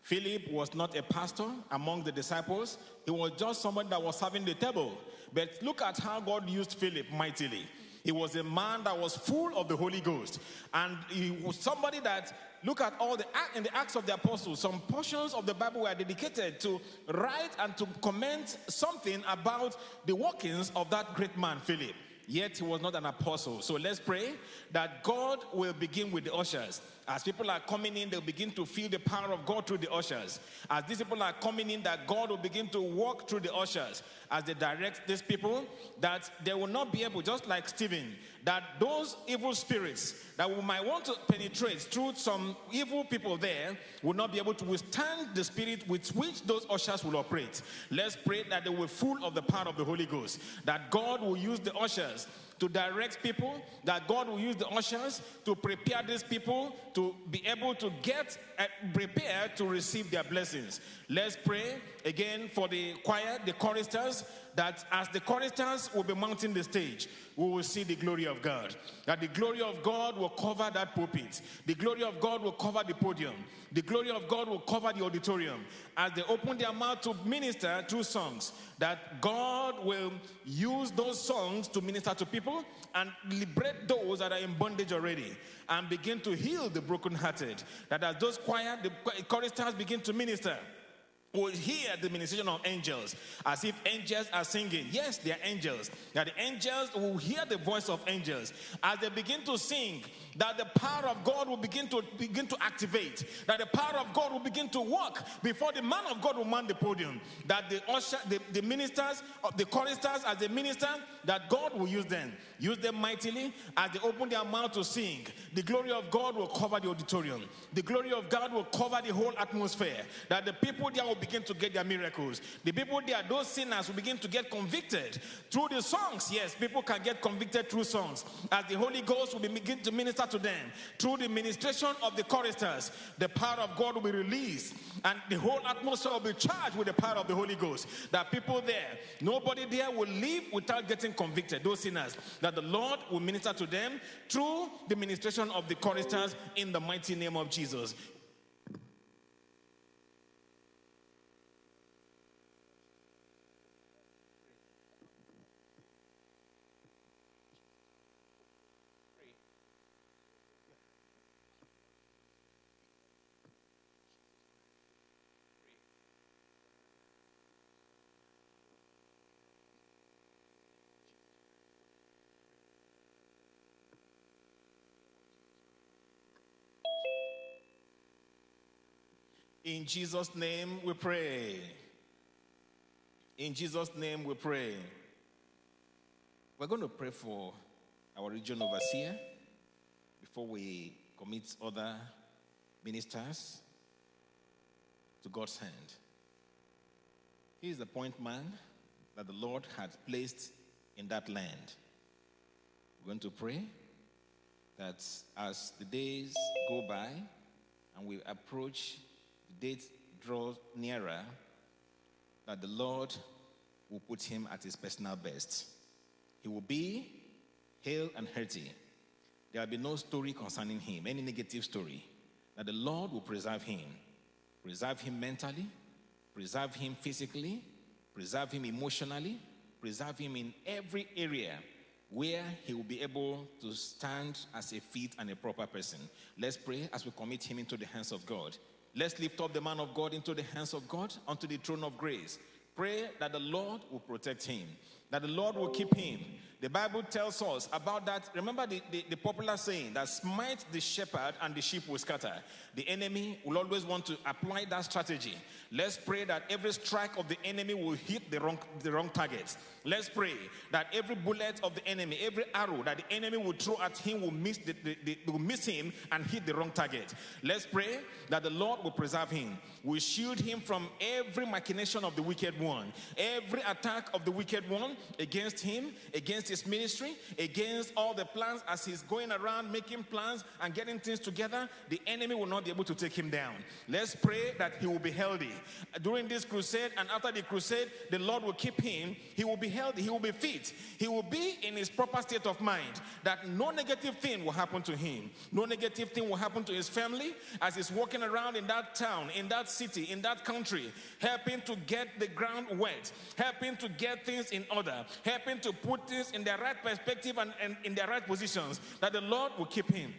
Philip was not a pastor among the disciples, he was just someone that was serving the table. But look at how God used Philip mightily. He was a man that was full of the Holy Ghost. And he was somebody that, look at all the, in the Acts of the Apostles, some portions of the Bible were dedicated to write and to comment something about the workings of that great man, Philip. Yet he was not an apostle. So let's pray that God will begin with the ushers. As people are coming in, they'll begin to feel the power of God through the ushers. As these people are coming in, that God will begin to walk through the ushers as they direct these people, that they will not be able, just like Stephen, that those evil spirits that we might want to penetrate through some evil people there will not be able to withstand the spirit with which those ushers will operate. Let's pray that they will full of the power of the Holy Ghost, that God will use the ushers to direct people, that God will use the ushers to prepare these people to be able to get uh, prepared to receive their blessings. Let's pray again for the choir, the choristers, that as the choristers will be mounting the stage, we will see the glory of God. That the glory of God will cover that pulpit. The glory of God will cover the podium. The glory of God will cover the auditorium. As they open their mouth to minister through songs, that God will use those songs to minister to people and liberate those that are in bondage already and begin to heal the brokenhearted. That as those choir, the choristers begin to minister, will hear the ministration of angels as if angels are singing. Yes, they are angels. That the angels will hear the voice of angels as they begin to sing. That the power of God will begin to begin to activate. That the power of God will begin to work before the man of God will man the podium. That the usher, the, the ministers, uh, the choristers as they minister, that God will use them. Use them mightily as they open their mouth to sing. The glory of God will cover the auditorium. The glory of God will cover the whole atmosphere. That the people there will begin to get their miracles. The people there, those sinners will begin to get convicted through the songs. Yes, people can get convicted through songs. As the Holy Ghost will begin to minister to them through the ministration of the choristers, the power of God will be released and the whole atmosphere will be charged with the power of the Holy Ghost. That people there, nobody there will live without getting convicted, those sinners. That the Lord will minister to them through the ministration of the choristers in the mighty name of Jesus. In Jesus' name we pray. In Jesus' name we pray. We're going to pray for our region overseer before we commit other ministers to God's hand. He is the point man that the Lord had placed in that land. We're going to pray that as the days go by and we approach date draws nearer, that the Lord will put him at his personal best. He will be hale and hearty. There will be no story concerning him, any negative story. That the Lord will preserve him, preserve him mentally, preserve him physically, preserve him emotionally, preserve him in every area where he will be able to stand as a fit and a proper person. Let's pray as we commit him into the hands of God. Let's lift up the man of God into the hands of God, onto the throne of grace. Pray that the Lord will protect him, that the Lord will keep him. The Bible tells us about that. Remember the, the, the, popular saying that smite the shepherd and the sheep will scatter. The enemy will always want to apply that strategy. Let's pray that every strike of the enemy will hit the wrong, the wrong targets. Let's pray that every bullet of the enemy, every arrow that the enemy will throw at him will miss, the, the, the, will miss him and hit the wrong target. Let's pray that the Lord will preserve him, will shield him from every machination of the wicked one, every attack of the wicked one against him, against his ministry, against all the plans as he's going around making plans and getting things together. The enemy will not be able to take him down. Let's pray that he will be healthy. During this crusade and after the crusade, the Lord will keep him. He will be healthy. He will be fit. He will be in his proper state of mind that no negative thing will happen to him. No negative thing will happen to his family as he's walking around in that town, in that city, in that country, helping to get the ground wet, helping to get things in order, helping to put things in the right perspective and, and in the right positions, that the Lord will keep him.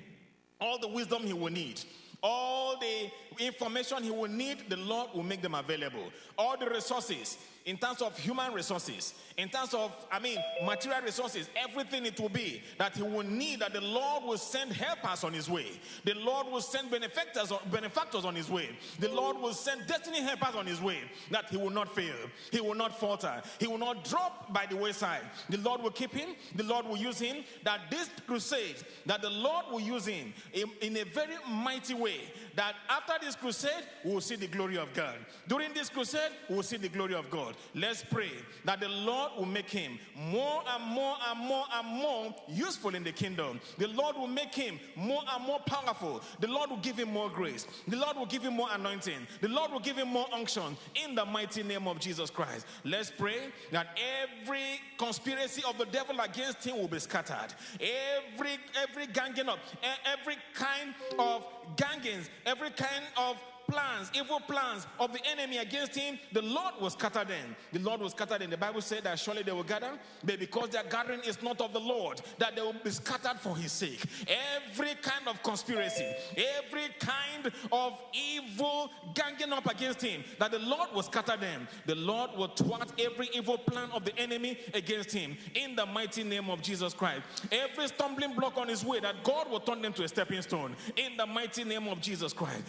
All the wisdom he will need all the information he will need, the Lord will make them available. All the resources, in terms of human resources, in terms of, I mean, material resources, everything it will be that he will need, that the Lord will send helpers on his way. The Lord will send benefactors, benefactors on his way. The Lord will send destiny helpers on his way, that he will not fail. He will not falter. He will not drop by the wayside. The Lord will keep him. The Lord will use him. That this crusade, that the Lord will use him in, in a very mighty way. That after this crusade, we will see the glory of God. During this crusade, we will see the glory of God. Let's pray that the Lord will make him more and more and more and more useful in the kingdom. The Lord will make him more and more powerful. The Lord will give him more grace. The Lord will give him more anointing. The Lord will give him more unction in the mighty name of Jesus Christ. Let's pray that every conspiracy of the devil against him will be scattered. Every every ganging up, every kind of gangings, every kind of plans, evil plans of the enemy against him, the Lord will scatter them. The Lord will scatter them. The Bible said that surely they will gather, but because their gathering is not of the Lord, that they will be scattered for his sake. Every kind of conspiracy, every kind of evil ganging up against him, that the Lord will scatter them. The Lord will thwart every evil plan of the enemy against him in the mighty name of Jesus Christ. Every stumbling block on his way, that God will turn them to a stepping stone in the mighty name of Jesus Christ.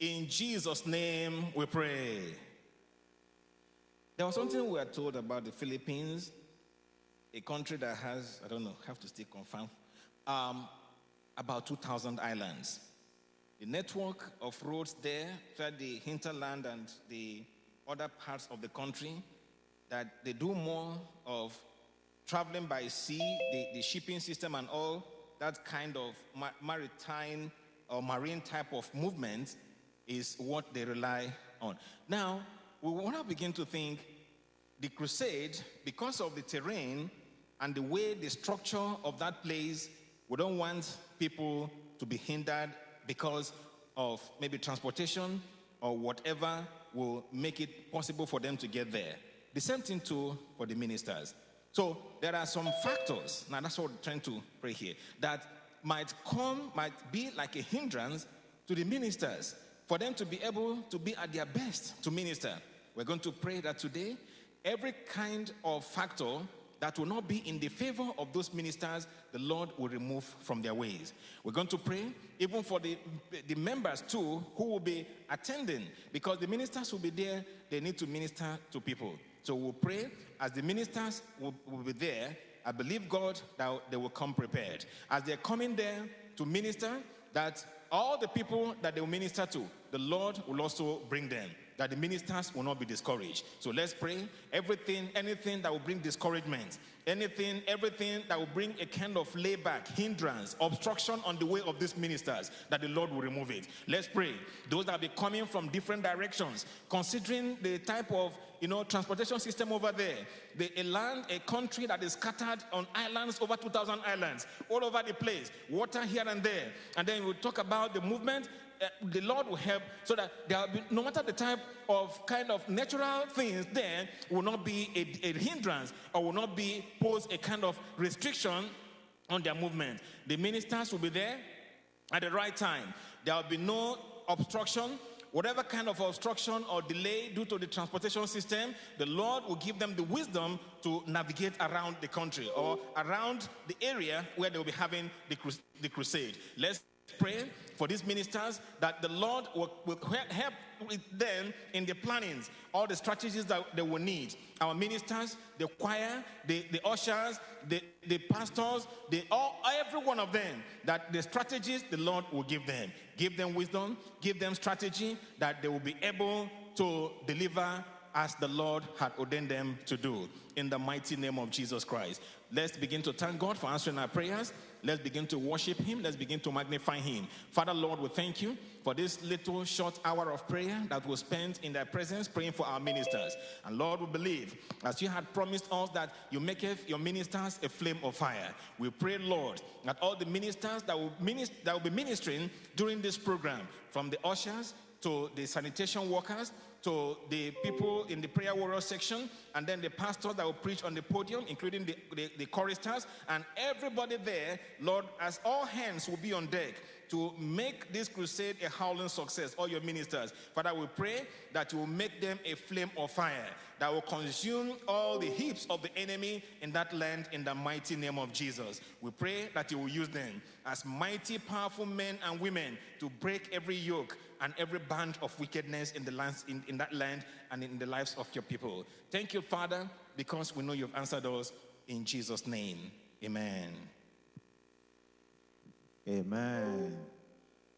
In Jesus' name we pray. There was something we were told about the Philippines, a country that has, I don't know, have to still confirm, um, about 2,000 islands. The network of roads there, the hinterland and the other parts of the country, that they do more of traveling by sea, the, the shipping system and all that kind of maritime or marine type of movement is what they rely on. Now, we want to begin to think the crusade, because of the terrain and the way the structure of that place, we don't want people to be hindered because of maybe transportation or whatever will make it possible for them to get there. The same thing too for the ministers. So there are some factors, now that's what we're trying to pray here, that might come, might be like a hindrance to the ministers for them to be able to be at their best to minister. We're going to pray that today, every kind of factor that will not be in the favor of those ministers, the Lord will remove from their ways. We're going to pray even for the, the members too who will be attending because the ministers will be there, they need to minister to people. So we'll pray as the ministers will, will be there. I believe God that they will come prepared. As they're coming there to minister, that all the people that they will minister to, the Lord will also bring them that the ministers will not be discouraged. So let's pray. Everything, anything that will bring discouragement, anything, everything that will bring a kind of layback, hindrance, obstruction on the way of these ministers, that the Lord will remove it. Let's pray. Those that will be coming from different directions, considering the type of you know, transportation system over there. The, a land, a country that is scattered on islands, over 2,000 islands, all over the place, water here and there. And then we'll talk about the movement uh, the Lord will help so that there will be, no matter the type of kind of natural things, there will not be a, a hindrance or will not be pose a kind of restriction on their movement. The ministers will be there at the right time. There will be no obstruction. Whatever kind of obstruction or delay due to the transportation system, the Lord will give them the wisdom to navigate around the country or around the area where they will be having the, crus- the crusade. Let's pray for these ministers that the Lord will, will help with them in the plannings, all the strategies that they will need. Our ministers, the choir, the, the ushers, the, the pastors, the, all, every one of them, that the strategies the Lord will give them. Give them wisdom, give them strategy that they will be able to deliver as the Lord had ordained them to do. In the mighty name of Jesus Christ. Let's begin to thank God for answering our prayers. Let's begin to worship Him. Let's begin to magnify Him. Father, Lord, we thank you for this little short hour of prayer that we spent in Thy presence praying for our ministers. And Lord, we believe, as you had promised us that you make your ministers a flame of fire. We pray, Lord, that all the ministers that will, minister, that will be ministering during this program, from the ushers to the sanitation workers to the people in the prayer warrior section, and then the pastors that will preach on the podium, including the, the, the choristers, and everybody there, Lord, as all hands will be on deck to make this crusade a howling success, all your ministers. Father, we pray that you will make them a flame of fire that will consume all the heaps of the enemy in that land in the mighty name of Jesus. We pray that you will use them as mighty, powerful men and women to break every yoke and every band of wickedness in, the lands, in, in that land and in the lives of your people. Thank you, Father, because we know you've answered us in Jesus' name. Amen. Amen.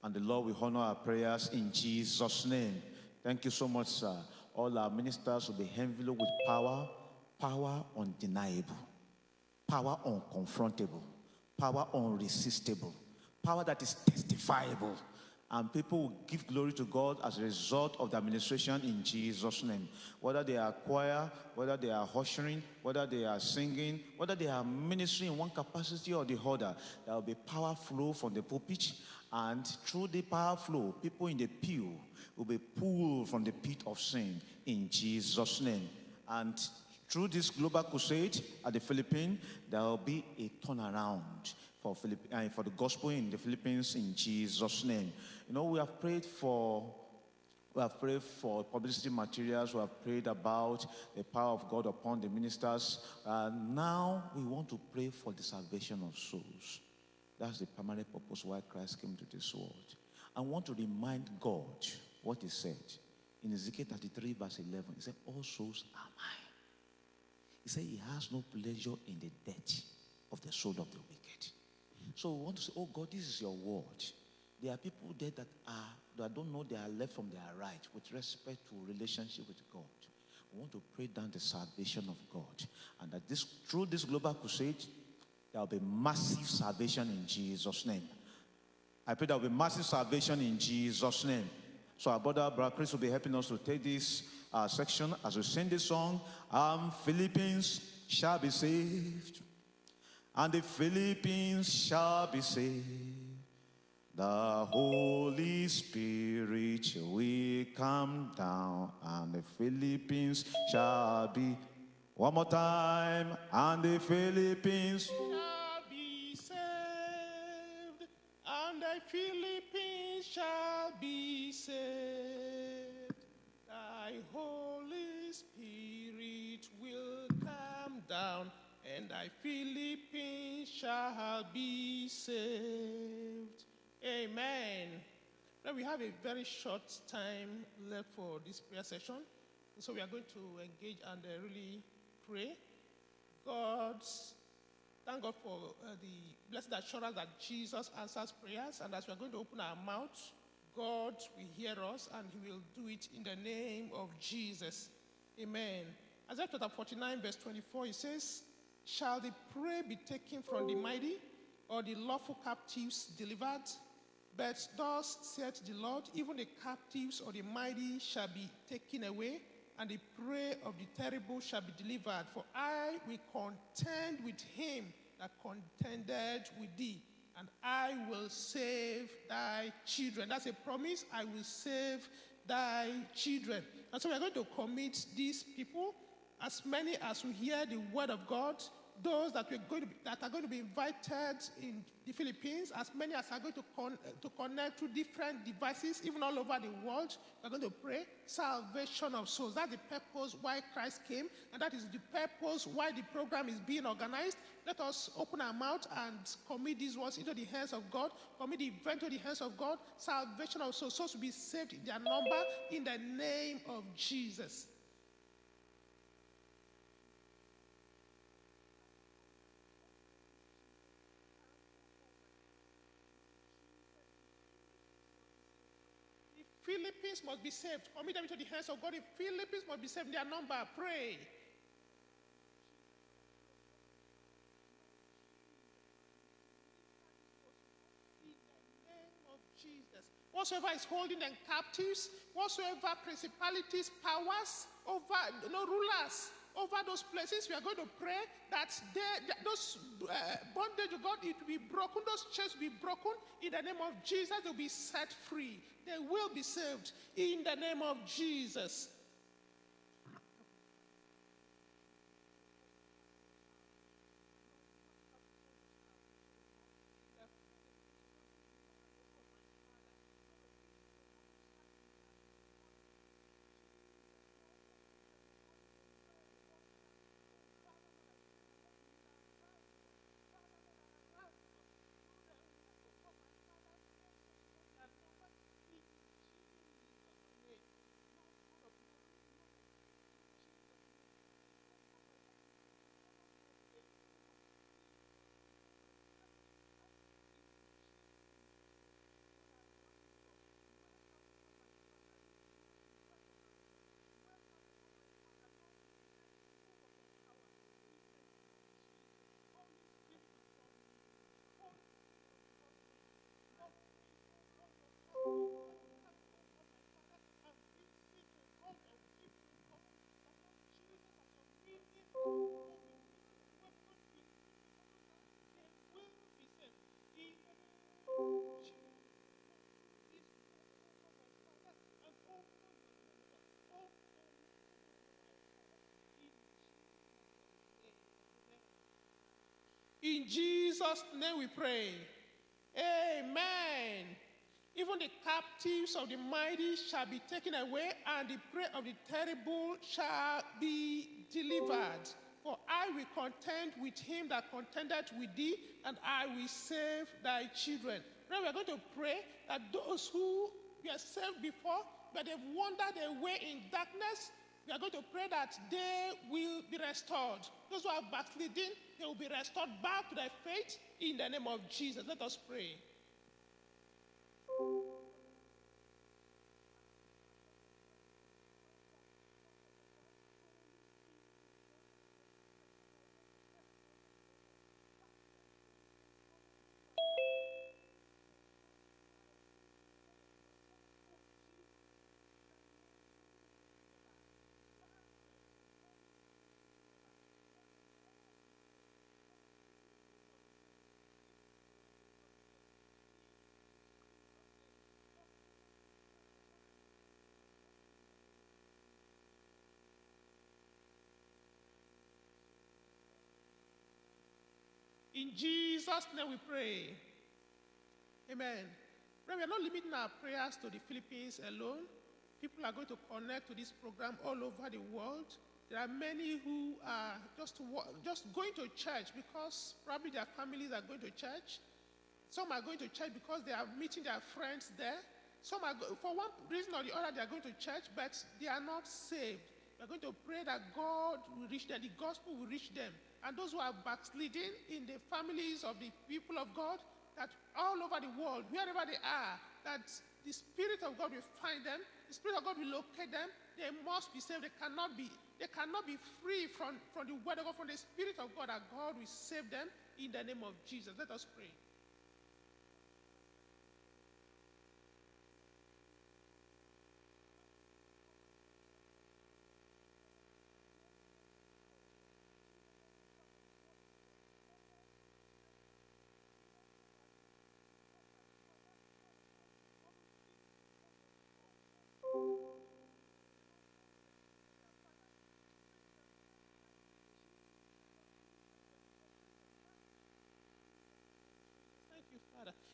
And the Lord will honor our prayers in Jesus' name. Thank you so much, sir. All our ministers will be enveloped with power, power undeniable, power unconfrontable, power unresistible, power that is testifiable and people will give glory to God as a result of the administration in Jesus' name. Whether they are choir, whether they are ushering, whether they are singing, whether they are ministering in one capacity or the other, there will be power flow from the pulpit, and through the power flow, people in the pew will be pulled from the pit of sin in Jesus' name. And through this global crusade at the Philippines, there will be a turnaround for, uh, for the gospel in the Philippines in Jesus' name. You know, we have prayed for we have prayed for publicity materials. We have prayed about the power of God upon the ministers. Uh, now we want to pray for the salvation of souls. That's the primary purpose why Christ came to this world. I want to remind God what He said in Ezekiel 33, verse 11. He said, All souls are mine. He said, He has no pleasure in the death of the soul of the wicked. So we want to say, oh God, this is your word. There are people there that are that don't know they are left from their right with respect to relationship with God. We want to pray down the salvation of God. And that this through this global crusade, there will be massive salvation in Jesus' name. I pray there will be massive salvation in Jesus' name. So our brother, brother Chris will be helping us to take this uh, section as we sing this song. Um, Philippines shall be saved and the Philippines shall be saved. The Holy Spirit will come down, and the Philippines shall be. One more time, and the Philippines shall be saved, and the Philippines shall be saved. Thy Holy Spirit will come down, and thy Philippines shall be saved. Amen. Now we have a very short time left for this prayer session. So we are going to engage and uh, really pray. God, Thank God for uh, the blessed assurance that Jesus answers prayers. And as we are going to open our mouths, God will hear us and he will do it in the name of Jesus. Amen. Isaiah chapter 49, verse 24, it says, Shall the prey be taken from the mighty, or the lawful captives delivered? But thus saith the Lord, even the captives or the mighty shall be taken away, and the prey of the terrible shall be delivered. For I will contend with him that contended with thee, and I will save thy children. That's a promise. I will save thy children. And so we're going to commit these people, as many as who hear the word of God, those that, to be, that are going to be invited in the Philippines, as many as are going to, con, to connect to different devices, even all over the world, we're going to pray salvation of souls. That's the purpose why Christ came, and that is the purpose why the program is being organized. Let us open our mouth and commit these words into the hands of God, commit the event into the hands of God. Salvation of souls, souls to be saved in their number in the name of Jesus. Philippines must be saved. Commit them into the hands of God. The Philippines must be saved. Their number. Pray. Whatsoever is holding them captives, whatsoever principalities, powers, over no rulers, over those places, we are going to pray that they, those uh, bondage of God it will be broken, those chains will be broken in the name of Jesus. They'll be set free. They will be saved in the name of Jesus. In Jesus' name we pray. Amen. Even the captives of the mighty shall be taken away, and the prey of the terrible shall be delivered. For I will contend with him that contended with thee, and I will save thy children. Now we are going to pray that those who were saved before, but they've wandered away in darkness, we are going to pray that they will be restored. Those who are backsliding, they will be restored back to their faith in the name of Jesus. Let us pray. In Jesus' name we pray. Amen. we are not limiting our prayers to the Philippines alone. People are going to connect to this program all over the world. There are many who are just, just going to church because probably their families are going to church. Some are going to church because they are meeting their friends there. Some are, for one reason or the other, they are going to church, but they are not saved. We are going to pray that God will reach them, the gospel will reach them. And those who are backsliding in the families of the people of God, that all over the world, wherever they are, that the Spirit of God will find them, the Spirit of God will locate them, they must be saved. They cannot be they cannot be free from, from the word of God, from the Spirit of God, that God will save them in the name of Jesus. Let us pray.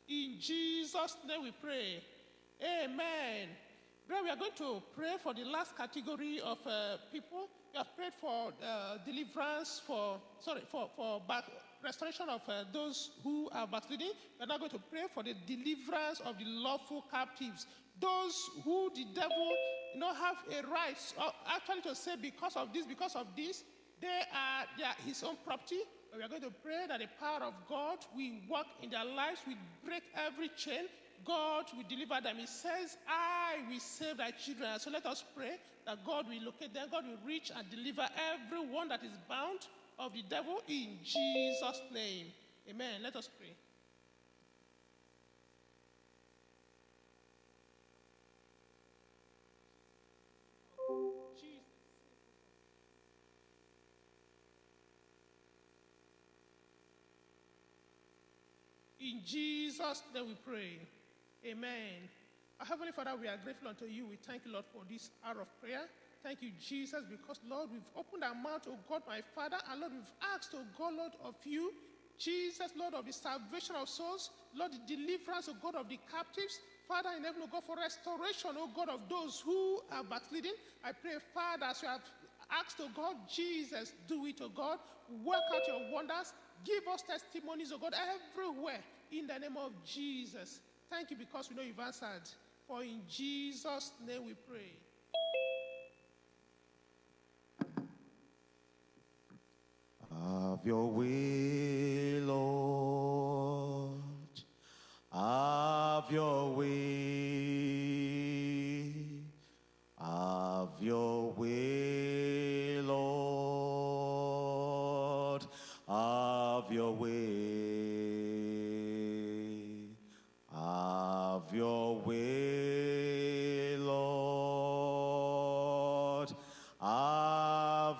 In Jesus' name we pray. Amen. We are going to pray for the last category of uh, people. We have prayed for uh, deliverance, for sorry, for, for back, restoration of uh, those who are backsliding. We are now going to pray for the deliverance of the lawful captives, those who the devil you know have a right, actually to say because of this, because of this, they are, they are his own property we are going to pray that the power of God will work in their lives, will break every chain. God will deliver them. He says, I will save thy children. So let us pray that God will locate them, God will reach and deliver everyone that is bound of the devil in Jesus' name. Amen. Let us pray. In Jesus' name we pray. Amen. Our Heavenly Father, we are grateful unto you. We thank you, Lord, for this hour of prayer. Thank you, Jesus, because, Lord, we've opened our mouth, oh God, my Father, and Lord, we've asked, oh God, Lord, of you, Jesus, Lord, of the salvation of souls, Lord, the deliverance, oh God, of the captives, Father in heaven, oh God, for restoration, oh God, of those who are backsliding. I pray, Father, as you have asked, oh God, Jesus, do it, oh God, work out your wonders, give us testimonies, oh God, everywhere in the name of Jesus. Thank you because we know you've answered. For in Jesus' name we pray. Have your way,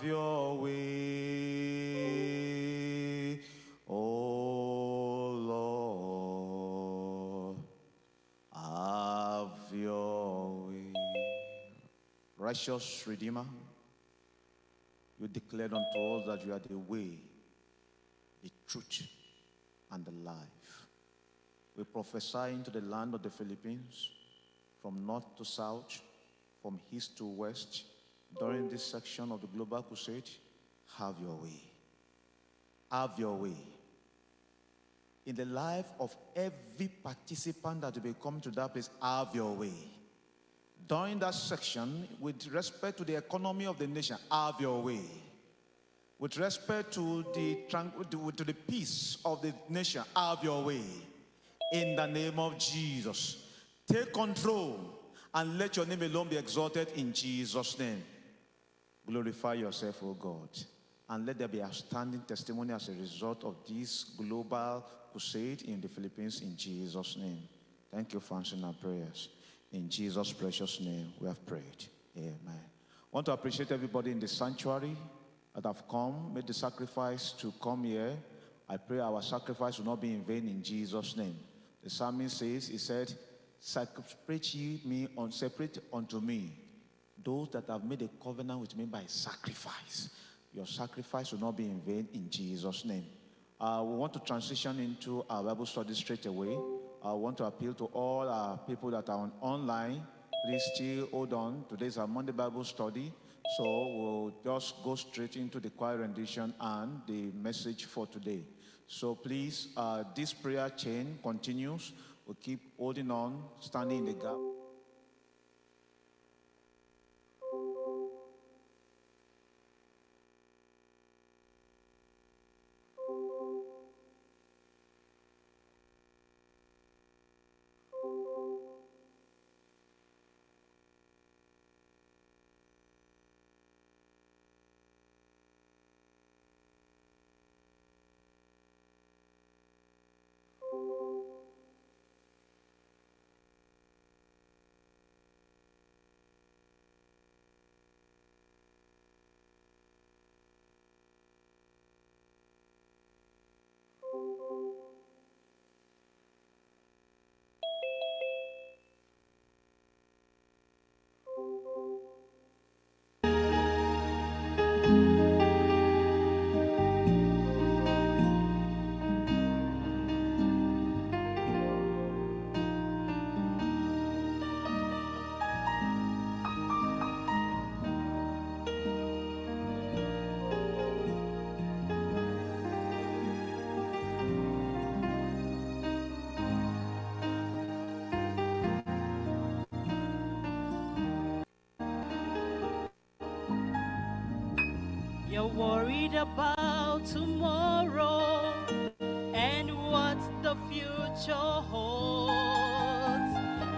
your way, oh Lord. Have your way. Righteous Redeemer, you declared unto us that you are the way, the truth, and the life. We prophesy into the land of the Philippines from north to south, from east to west, during this section of the Global Crusade. Have your way. Have your way. In the life of every participant that will come to that place, have your way. During that section, with respect to the economy of the nation, have your way. With respect to the, to the peace of the nation, have your way in the name of Jesus. Take control and let your name alone be exalted in Jesus' name. Glorify yourself, O God, and let there be a standing testimony as a result of this global crusade in the Philippines in Jesus' name. Thank you for answering our prayers. In Jesus' precious name, we have prayed. Amen. I want to appreciate everybody in the sanctuary that have come, made the sacrifice to come here. I pray our sacrifice will not be in vain in Jesus' name. The psalmist says, he said, separate ye me on separate unto me those that have made a covenant with me by sacrifice. Your sacrifice will not be in vain in Jesus' name. Uh, we want to transition into our Bible study straight away. I want to appeal to all our people that are on online. please still hold on. Today's our Monday Bible study. So we'll just go straight into the choir rendition and the message for today. So please, uh, this prayer chain continues. We'll keep holding on, standing in the gap. Worried about tomorrow and what the future holds.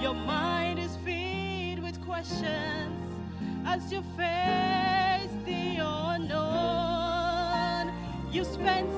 Your mind is filled with questions as you face the unknown. You spent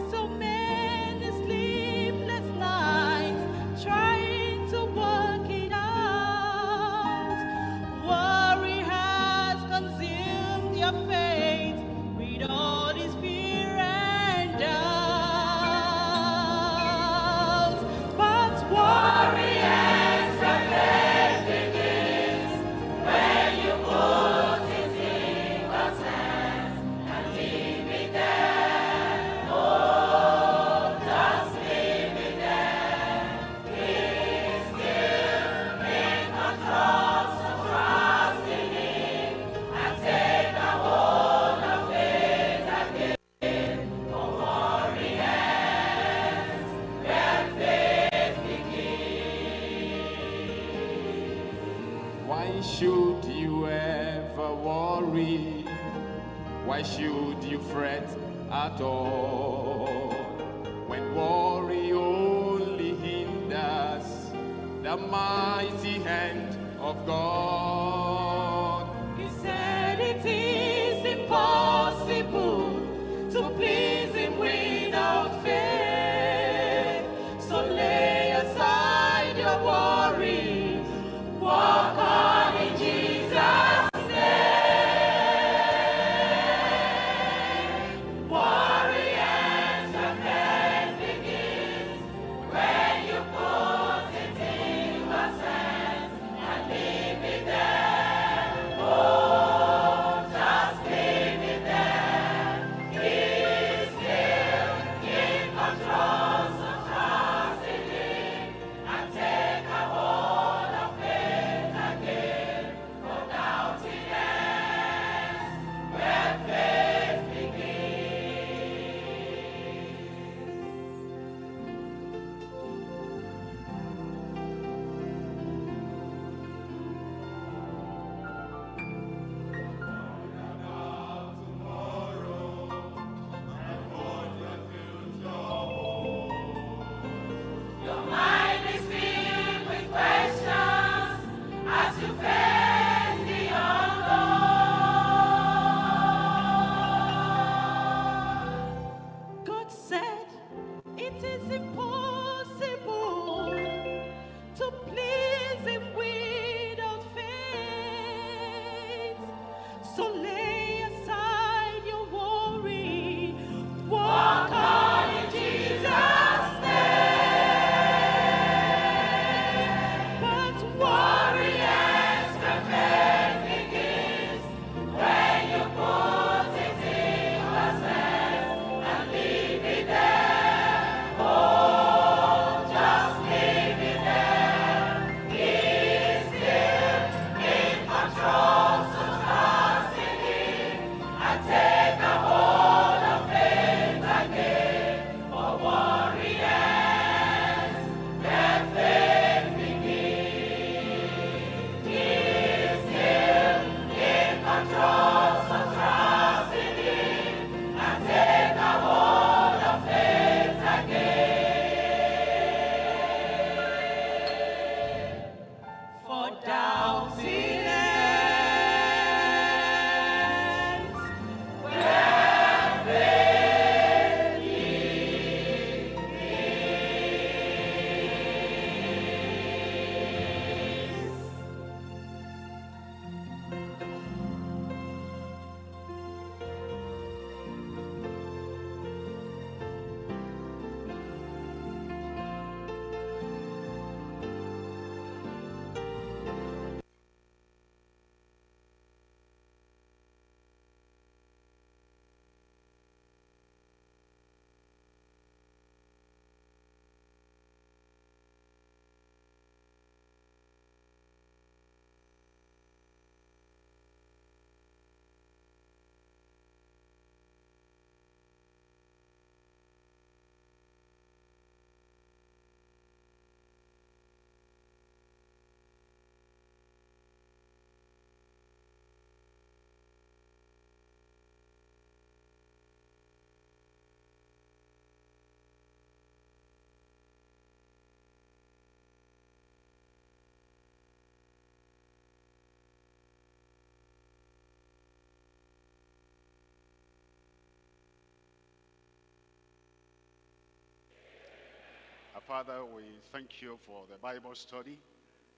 Father, we thank you for the Bible study.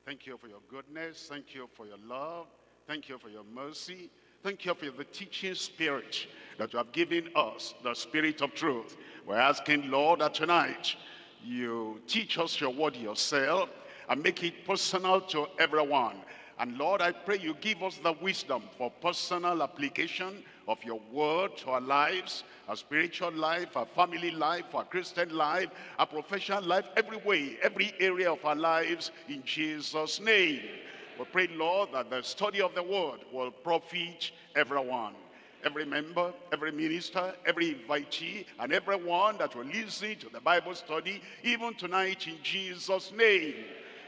Thank you for your goodness. Thank you for your love. Thank you for your mercy. Thank you for the teaching spirit that you have given us, the spirit of truth. We're asking, Lord, that tonight you teach us your word yourself and make it personal to everyone. And Lord, I pray you give us the wisdom for personal application of your word to our lives, our spiritual life, our family life, our Christian life, our professional life, every way, every area of our lives, in Jesus' name. We pray, Lord, that the study of the word will profit everyone. Every member, every minister, every invitee, and everyone that will listen to the Bible study, even tonight in Jesus' name.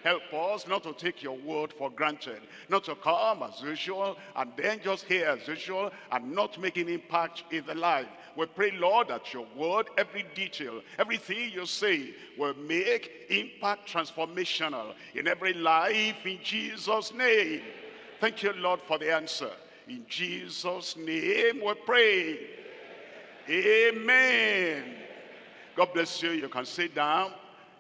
Help us not to take your word for granted, not to come as usual and then just hear as usual and not make an impact in the life. We pray, Lord, that your word, every detail, everything you say will make impact transformational in every life in Jesus' name. Thank you, Lord, for the answer. In Jesus' name we pray. Amen. God bless you. You can sit down.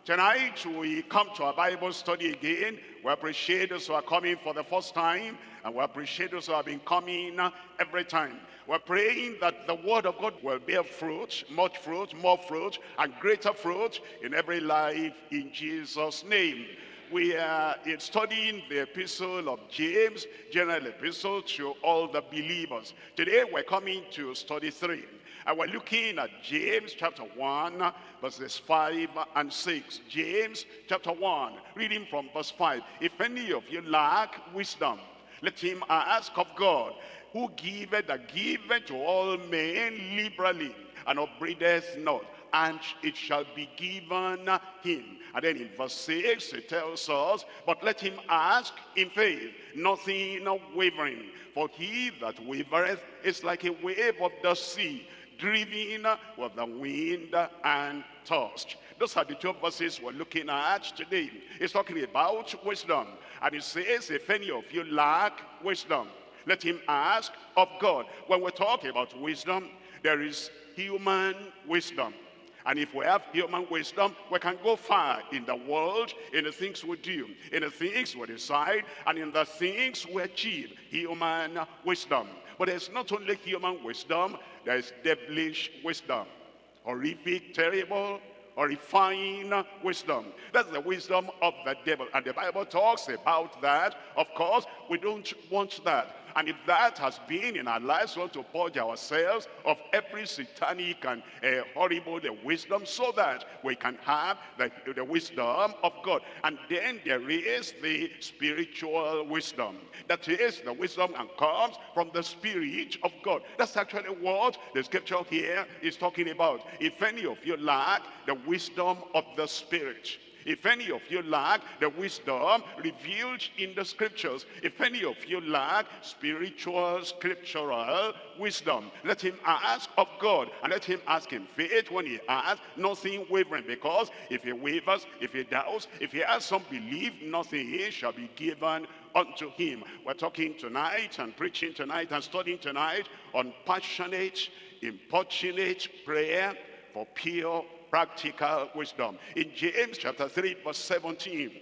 Tonight we come to our Bible study again. We appreciate those who are coming for the first time and we appreciate those who have been coming uh, every time. We're praying that the word of God will bear fruit, much fruit, more fruit, and greater fruit in every life in Jesus' name. We are studying the epistle of James, general epistle to all the believers. Today we're coming to study three. And we're looking at James chapter 1, verses 5 and 6. James chapter 1, reading from verse 5. If any of you lack wisdom, let him ask of God, who giveth and giveth to all men liberally, and upbraideth not, and it shall be given him. And then in verse 6, it tells us, But let him ask in faith, nothing wavering. For he that wavereth is like a wave of the sea, driven with the wind and tossed. Those are the two verses we're looking at today. It's talking about wisdom. And it says, if any of you lack wisdom, let him ask of God. When we're talking about wisdom, there is human wisdom. And if we have human wisdom, we can go far in the world, in the things we do, in the things we decide, and in the things we achieve. Human wisdom. But there's not only human wisdom, there's devilish wisdom. Horrific, terrible, horrifying wisdom. That's the wisdom of the devil. And the Bible talks about that. Of course, we don't want that. And if that has been in our lives, we want to purge ourselves of every satanic and uh, horrible wisdom so that we can have the, the wisdom of God. And then there is the spiritual wisdom. That is the wisdom and comes from the spirit of God. That's actually what the scripture here is talking about. If any of you lack the wisdom of the spirit, if any of you lack the wisdom revealed in the scriptures, if any of you lack spiritual, scriptural wisdom, let him ask of God and let him ask in faith when he asks, nothing wavering. Because if he wavers, if he doubts, if he has some belief, nothing shall be given unto him. We're talking tonight and preaching tonight and studying tonight on passionate, importunate prayer for pure practical wisdom. In James chapter 3 verse 17,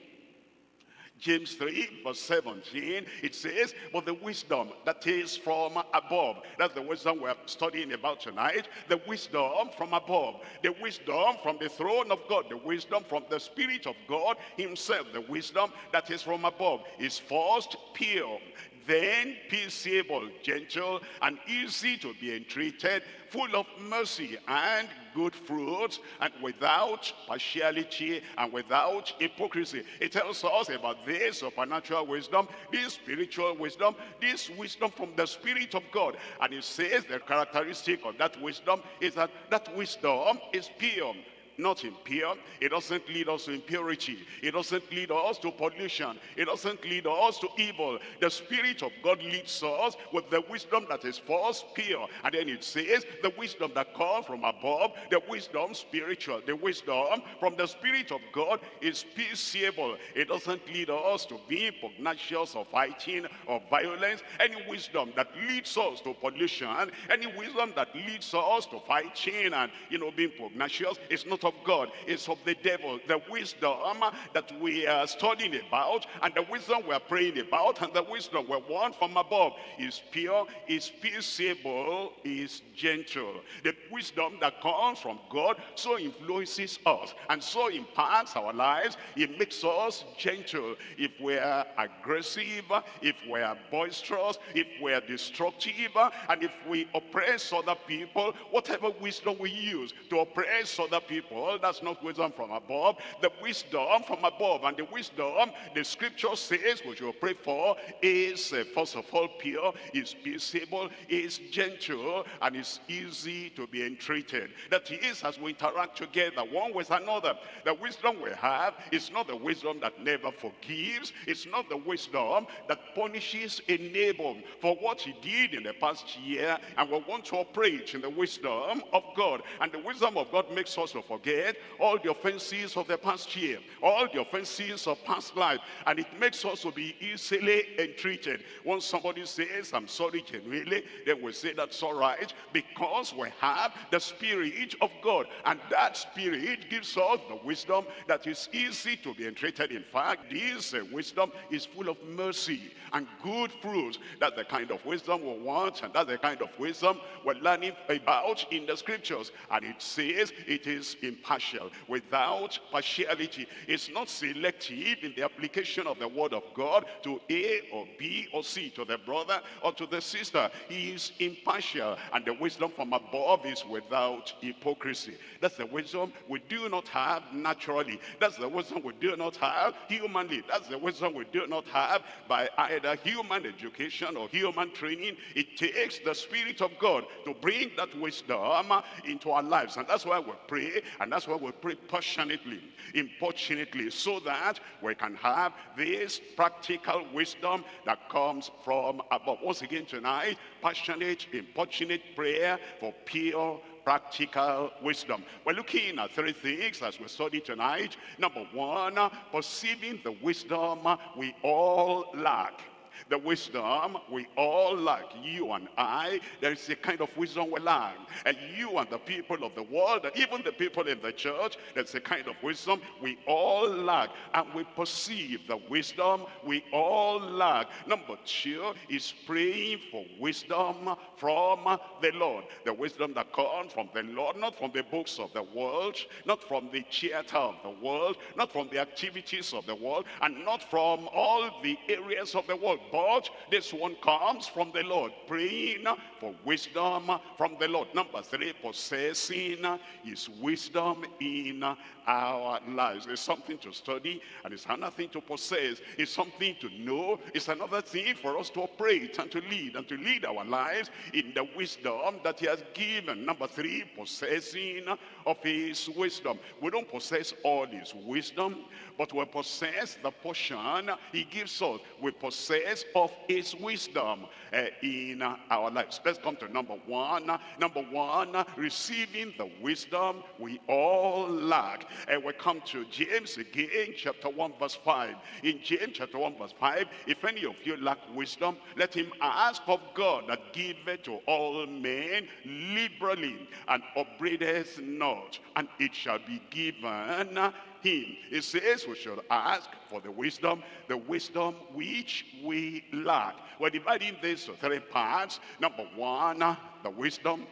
James 3 verse 17, it says, but the wisdom that is from above, that's the wisdom we're studying about tonight, the wisdom from above, the wisdom from the throne of God, the wisdom from the Spirit of God himself, the wisdom that is from above is first pure, then peaceable, gentle, and easy to be entreated, full of mercy and good fruits, and without partiality and without hypocrisy. It tells us about this supernatural wisdom, this spiritual wisdom, this wisdom from the Spirit of God. And it says the characteristic of that wisdom is that that wisdom is pure not impure. It doesn't lead us to impurity. It doesn't lead us to pollution. It doesn't lead us to evil. The Spirit of God leads us with the wisdom that is first pure. And then it says the wisdom that comes from above, the wisdom spiritual, the wisdom from the Spirit of God is peaceable. It doesn't lead us to being pugnacious or fighting or violence. Any wisdom that leads us to pollution, any wisdom that leads us to fighting and, you know, being pugnacious, is not not of God, it's of the devil. The wisdom that we are studying about and the wisdom we're praying about and the wisdom we want from above is pure, is peaceable, is gentle. The wisdom that comes from God so influences us and so impacts our lives. It makes us gentle. If we're aggressive, if we're boisterous, if we're destructive, and if we oppress other people, whatever wisdom we use to oppress other people, that's not wisdom from above. The wisdom from above and the wisdom the scripture says we should pray for is uh, first of all pure, is peaceable, is gentle, and is easy to be entreated. That is as we interact together one with another. The wisdom we have is not the wisdom that never forgives. It's not the wisdom that punishes a neighbor for what he did in the past year. And we want to operate in the wisdom of God. And the wisdom of God makes us to forget all the offenses of the past year, all the offenses of past life. And it makes us to be easily entreated. Once somebody says, I'm sorry genuinely, then we say that's all right because we have the Spirit of God. And that Spirit gives us the wisdom that is easy to be entreated. In fact, this uh, wisdom is full of mercy and good fruits. That's the kind of wisdom we want, and that's the kind of wisdom we're learning about in the scriptures. And it says it is impartial, without partiality. It's not selective in the application of the word of God to A or B or C, to the brother or to the sister. He is impartial, and the wisdom from above is without hypocrisy. That's the wisdom we do not have naturally. That's the wisdom we do not have humanly. That's the wisdom we do not have by either human education or human training. It takes the Spirit of God to bring that wisdom into our lives. And that's why we pray, and that's why we pray passionately, importunately, so that we can have this practical wisdom that comes from above. Once again tonight, passionate, importunate prayer for pure practical wisdom. We're looking at three things as we study tonight. Number one, perceiving the wisdom we all lack the wisdom we all lack, you and I, there is a kind of wisdom we lack. And you and the people of the world, and even the people in the church, there's a kind of wisdom we all lack. And we perceive the wisdom we all lack. Number two is praying for wisdom from the Lord. The wisdom that comes from the Lord, not from the books of the world, not from the theater of the world, not from the activities of the world, and not from all the areas of the world, but this one comes from the Lord, praying for wisdom from the Lord. Number three, possessing his wisdom in our lives. It's something to study and it's another thing to possess. It's something to know. It's another thing for us to operate and to lead and to lead our lives in the wisdom that he has given. Number three, possessing of his wisdom. We don't possess all his wisdom, but we possess the portion he gives us. We possess of his wisdom uh, in our lives. Let's come to number one. Number one, receiving the wisdom we all lack. And we come to James again, chapter 1, verse 5. In James chapter 1, verse 5, if any of you lack wisdom, let him ask of God that giveth to all men liberally and upbraideth not, and it shall be given him. It says we should ask for the wisdom, the wisdom which we lack. We're dividing this to three parts. Number one, the wisdom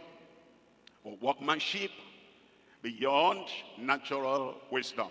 for workmanship beyond natural wisdom.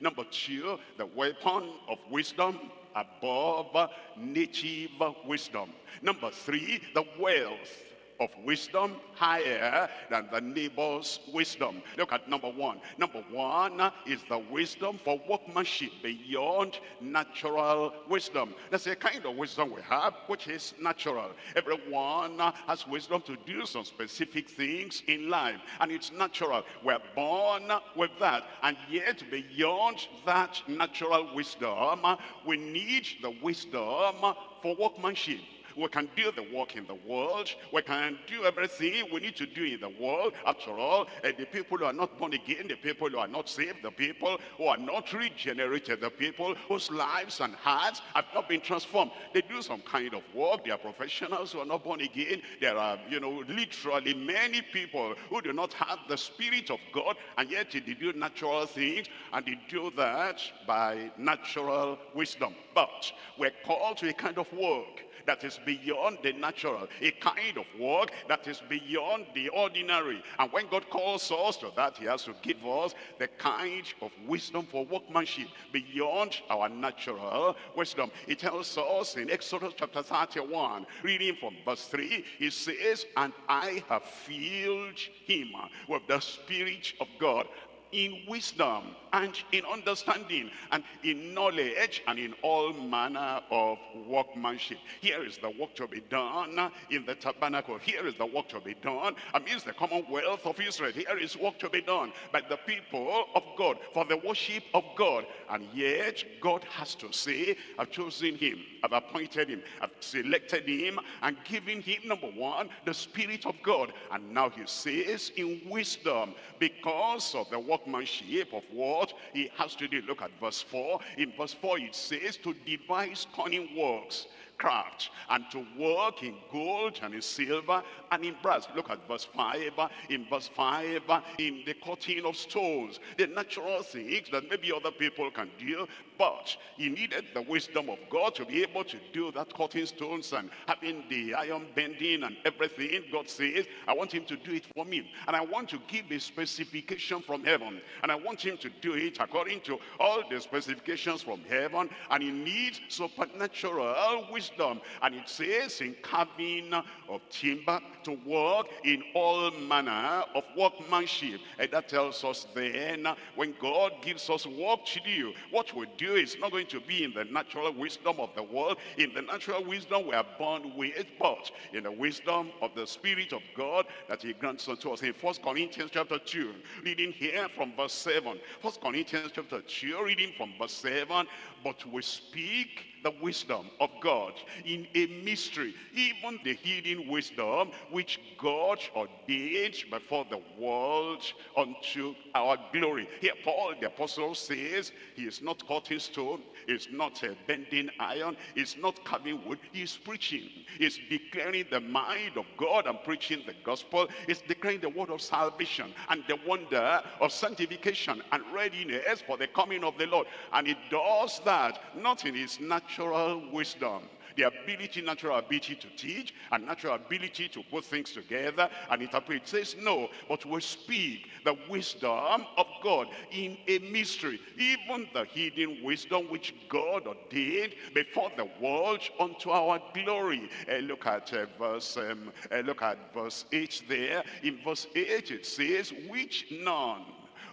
Number two, the weapon of wisdom above native wisdom. Number three, the wealth of wisdom higher than the neighbor's wisdom. Look at number one. Number one is the wisdom for workmanship beyond natural wisdom. That's a kind of wisdom we have, which is natural. Everyone has wisdom to do some specific things in life, and it's natural. We're born with that, and yet beyond that natural wisdom, we need the wisdom for workmanship We can do the work in the world. We can do everything we need to do in the world. After all, uh, the people who are not born again, the people who are not saved, the people who are not regenerated, the people whose lives and hearts have not been transformed. They do some kind of work. They are professionals who are not born again. There are, you know, literally many people who do not have the Spirit of God, and yet they do natural things, and they do that by natural wisdom. But we're called to a kind of work that is beyond the natural, a kind of work that is beyond the ordinary. And when God calls us to that, he has to give us the kind of wisdom for workmanship beyond our natural wisdom. He tells us in Exodus chapter 31, reading from verse 3, he says, And I have filled him with the Spirit of God in wisdom and in understanding and in knowledge and in all manner of workmanship. Here is the work to be done in the tabernacle. Here is the work to be done amidst the commonwealth of Israel. Here is work to be done by the people of God for the worship of God. And yet God has to say, I've chosen him, I've appointed him, I've selected him and given him, number one, the Spirit of God. And now he says in wisdom, because of the workmanship of what he has to do. Look at verse 4. In verse 4 it says to devise cunning works craft and to work in gold and in silver and in brass. Look at verse 5. In verse 5, in the cutting of stones, the natural things that maybe other people can do, but he needed the wisdom of God to be able to do that cutting stones and having the iron bending and everything. God says, I want him to do it for me. And I want to give a specification from heaven. And I want him to do it according to all the specifications from heaven. And he needs supernatural wisdom wisdom. And it says in carving of timber to work in all manner of workmanship. And that tells us then when God gives us work to do, what we do is not going to be in the natural wisdom of the world. In the natural wisdom we are born with, but in the wisdom of the Spirit of God that he grants unto us. In First Corinthians chapter 2, reading here from verse 7. First Corinthians chapter 2, reading from verse 7. But we speak the wisdom of God in a mystery, even the hidden wisdom which God ordained before the world unto our glory. Here Paul the apostle says he is not cutting stone, he's not a bending iron, It's not carving wood, he's preaching. He's declaring the mind of God and preaching the gospel. He's declaring the word of salvation and the wonder of sanctification and readiness for the coming of the Lord. And he does that not in his natural wisdom, the ability, natural ability to teach, and natural ability to put things together and interpret. It says no, but we speak the wisdom of God in a mystery, even the hidden wisdom which God ordained before the world unto our glory. Uh, look at uh, verse um, uh, look at verse 8 there. In verse 8 it says, which none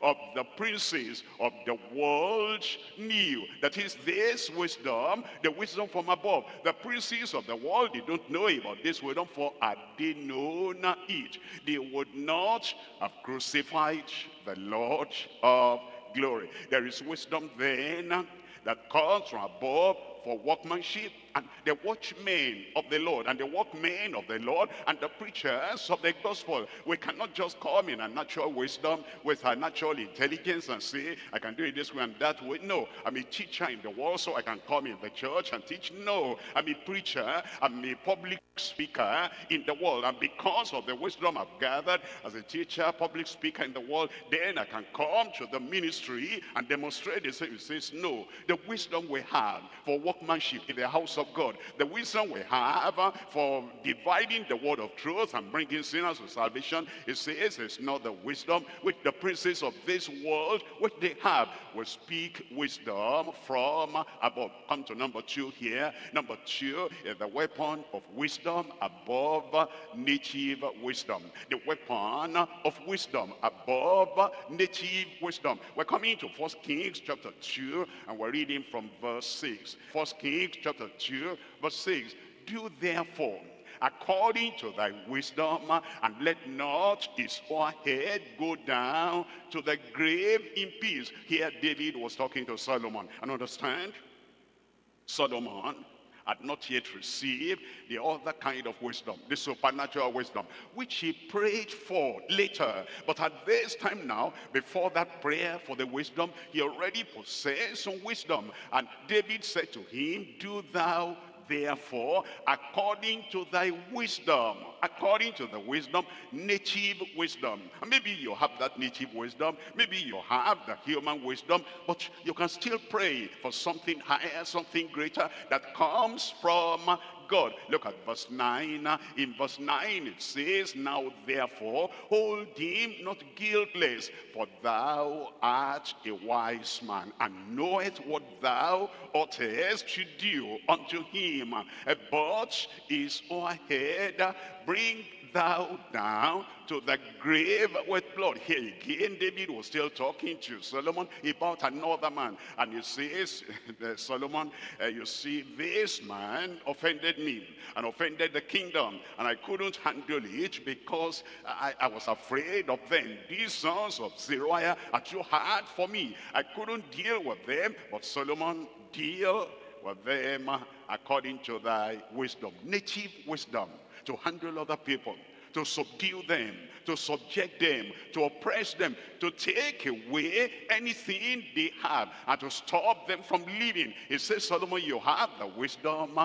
of the princes of the world knew. That is this wisdom, the wisdom from above. The princes of the world, they don't know about this wisdom, for had they known it, they would not have crucified the Lord of glory. There is wisdom then that comes from above for workmanship and the watchmen of the Lord and the workmen of the Lord and the preachers of the gospel. We cannot just come in a natural wisdom with our natural intelligence and say, I can do it this way and that way. No, I'm a teacher in the world, so I can come in the church and teach. No, I'm a preacher, I'm a public speaker in the world. And because of the wisdom I've gathered as a teacher, public speaker in the world, then I can come to the ministry and demonstrate this. He says, no, the wisdom we have for workmanship in the house of God. The wisdom we have for dividing the word of truth and bringing sinners to salvation, it says it's not the wisdom which the princes of this world, which they have, will speak wisdom from above. Come to number two here. Number two is the weapon of wisdom above native wisdom. The weapon of wisdom above native wisdom. We're coming to First Kings chapter 2 and we're reading from verse 6. First Kings chapter 2 2, verse 6. Do therefore according to thy wisdom, and let not his forehead go down to the grave in peace. Here David was talking to Solomon. And understand, Solomon had not yet received the other kind of wisdom, the supernatural wisdom, which he prayed for later. But at this time now, before that prayer for the wisdom, he already possessed some wisdom. And David said to him, do thou therefore, according to thy wisdom, according to the wisdom, native wisdom. And maybe you have that native wisdom, maybe you have the human wisdom, but you can still pray for something higher, something greater that comes from God. Look at verse 9. In verse 9 it says, Now therefore hold him not guiltless, for thou art a wise man, and knowest what thou oughtest to do unto him. But his overhead bring thou down to the grave with blood. Here again, David was still talking to Solomon about another man. And he says, Solomon, uh, you see, this man offended me and offended the kingdom. And I couldn't handle it because I, I was afraid of them. These sons of Zeruiah are too hard for me. I couldn't deal with them. But Solomon, deal with them according to thy wisdom. Native wisdom to handle other people, to subdue them, to subject them, to oppress them, to take away anything they have, and to stop them from living. He says, Solomon, you have the wisdom,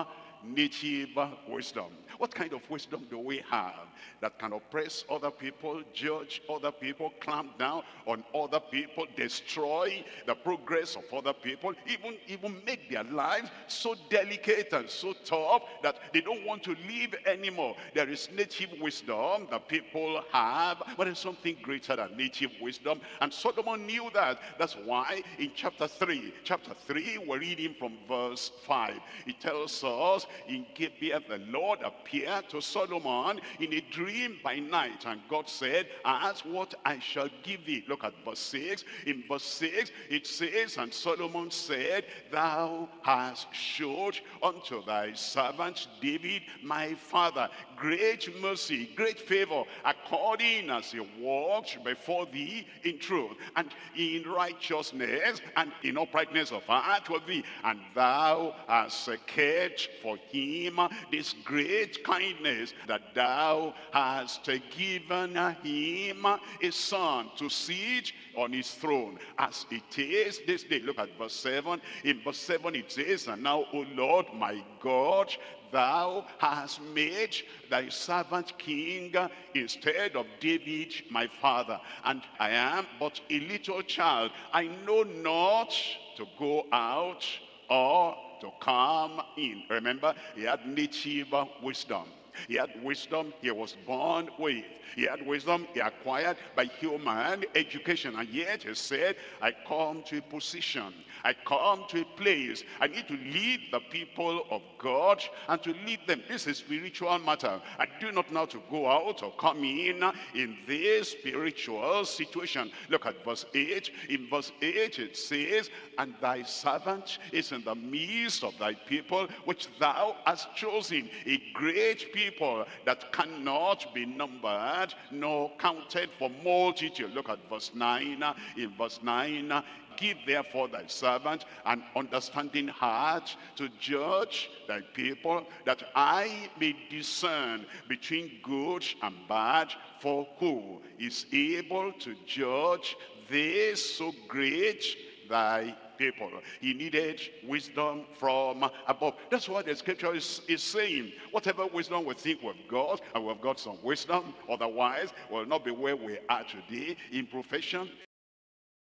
native wisdom. What kind of wisdom do we have that can oppress other people, judge other people, clamp down on other people, destroy the progress of other people, even, even make their lives so delicate and so tough that they don't want to live anymore. There is native wisdom that people have, but there's something greater than native wisdom. And Solomon knew that. That's why in chapter 3, chapter 3, we're reading from verse 5. It tells us, in Gibeon the Lord appeared to Solomon in a dream by night. And God said, ask what I shall give thee. Look at verse 6. In verse 6, it says, And Solomon said, Thou hast showed unto thy servant David, my father, great mercy, great favor, according as he walked before thee in truth, and in righteousness, and in uprightness of heart with thee. And thou hast kept for him this great kindness, that thou hast given him a son to sit on his throne, as it is this day. Look at verse 7. In verse 7 it says, And now, O Lord, my God, thou hast made thy servant king instead of David my father. And I am but a little child. I know not to go out or to come in. Remember, he had native wisdom. He had wisdom he was born with. He had wisdom he acquired by human education. And yet he said, I come to a position. I come to a place. I need to lead the people of God and to lead them. This is spiritual matter. I do not know to go out or come in in this spiritual situation. Look at verse 8. In verse 8 it says, And thy servant is in the midst of thy people, which thou hast chosen, a great people that cannot be numbered nor counted for multitude. Look at verse 9. In verse 9, Give therefore thy servant an understanding heart to judge thy people, that I may discern between good and bad, for who is able to judge this so great thy people. He needed wisdom from above. That's what the scripture is, is saying. Whatever wisdom we think we've got, and we've got some wisdom, otherwise we'll not be where we are today in profession,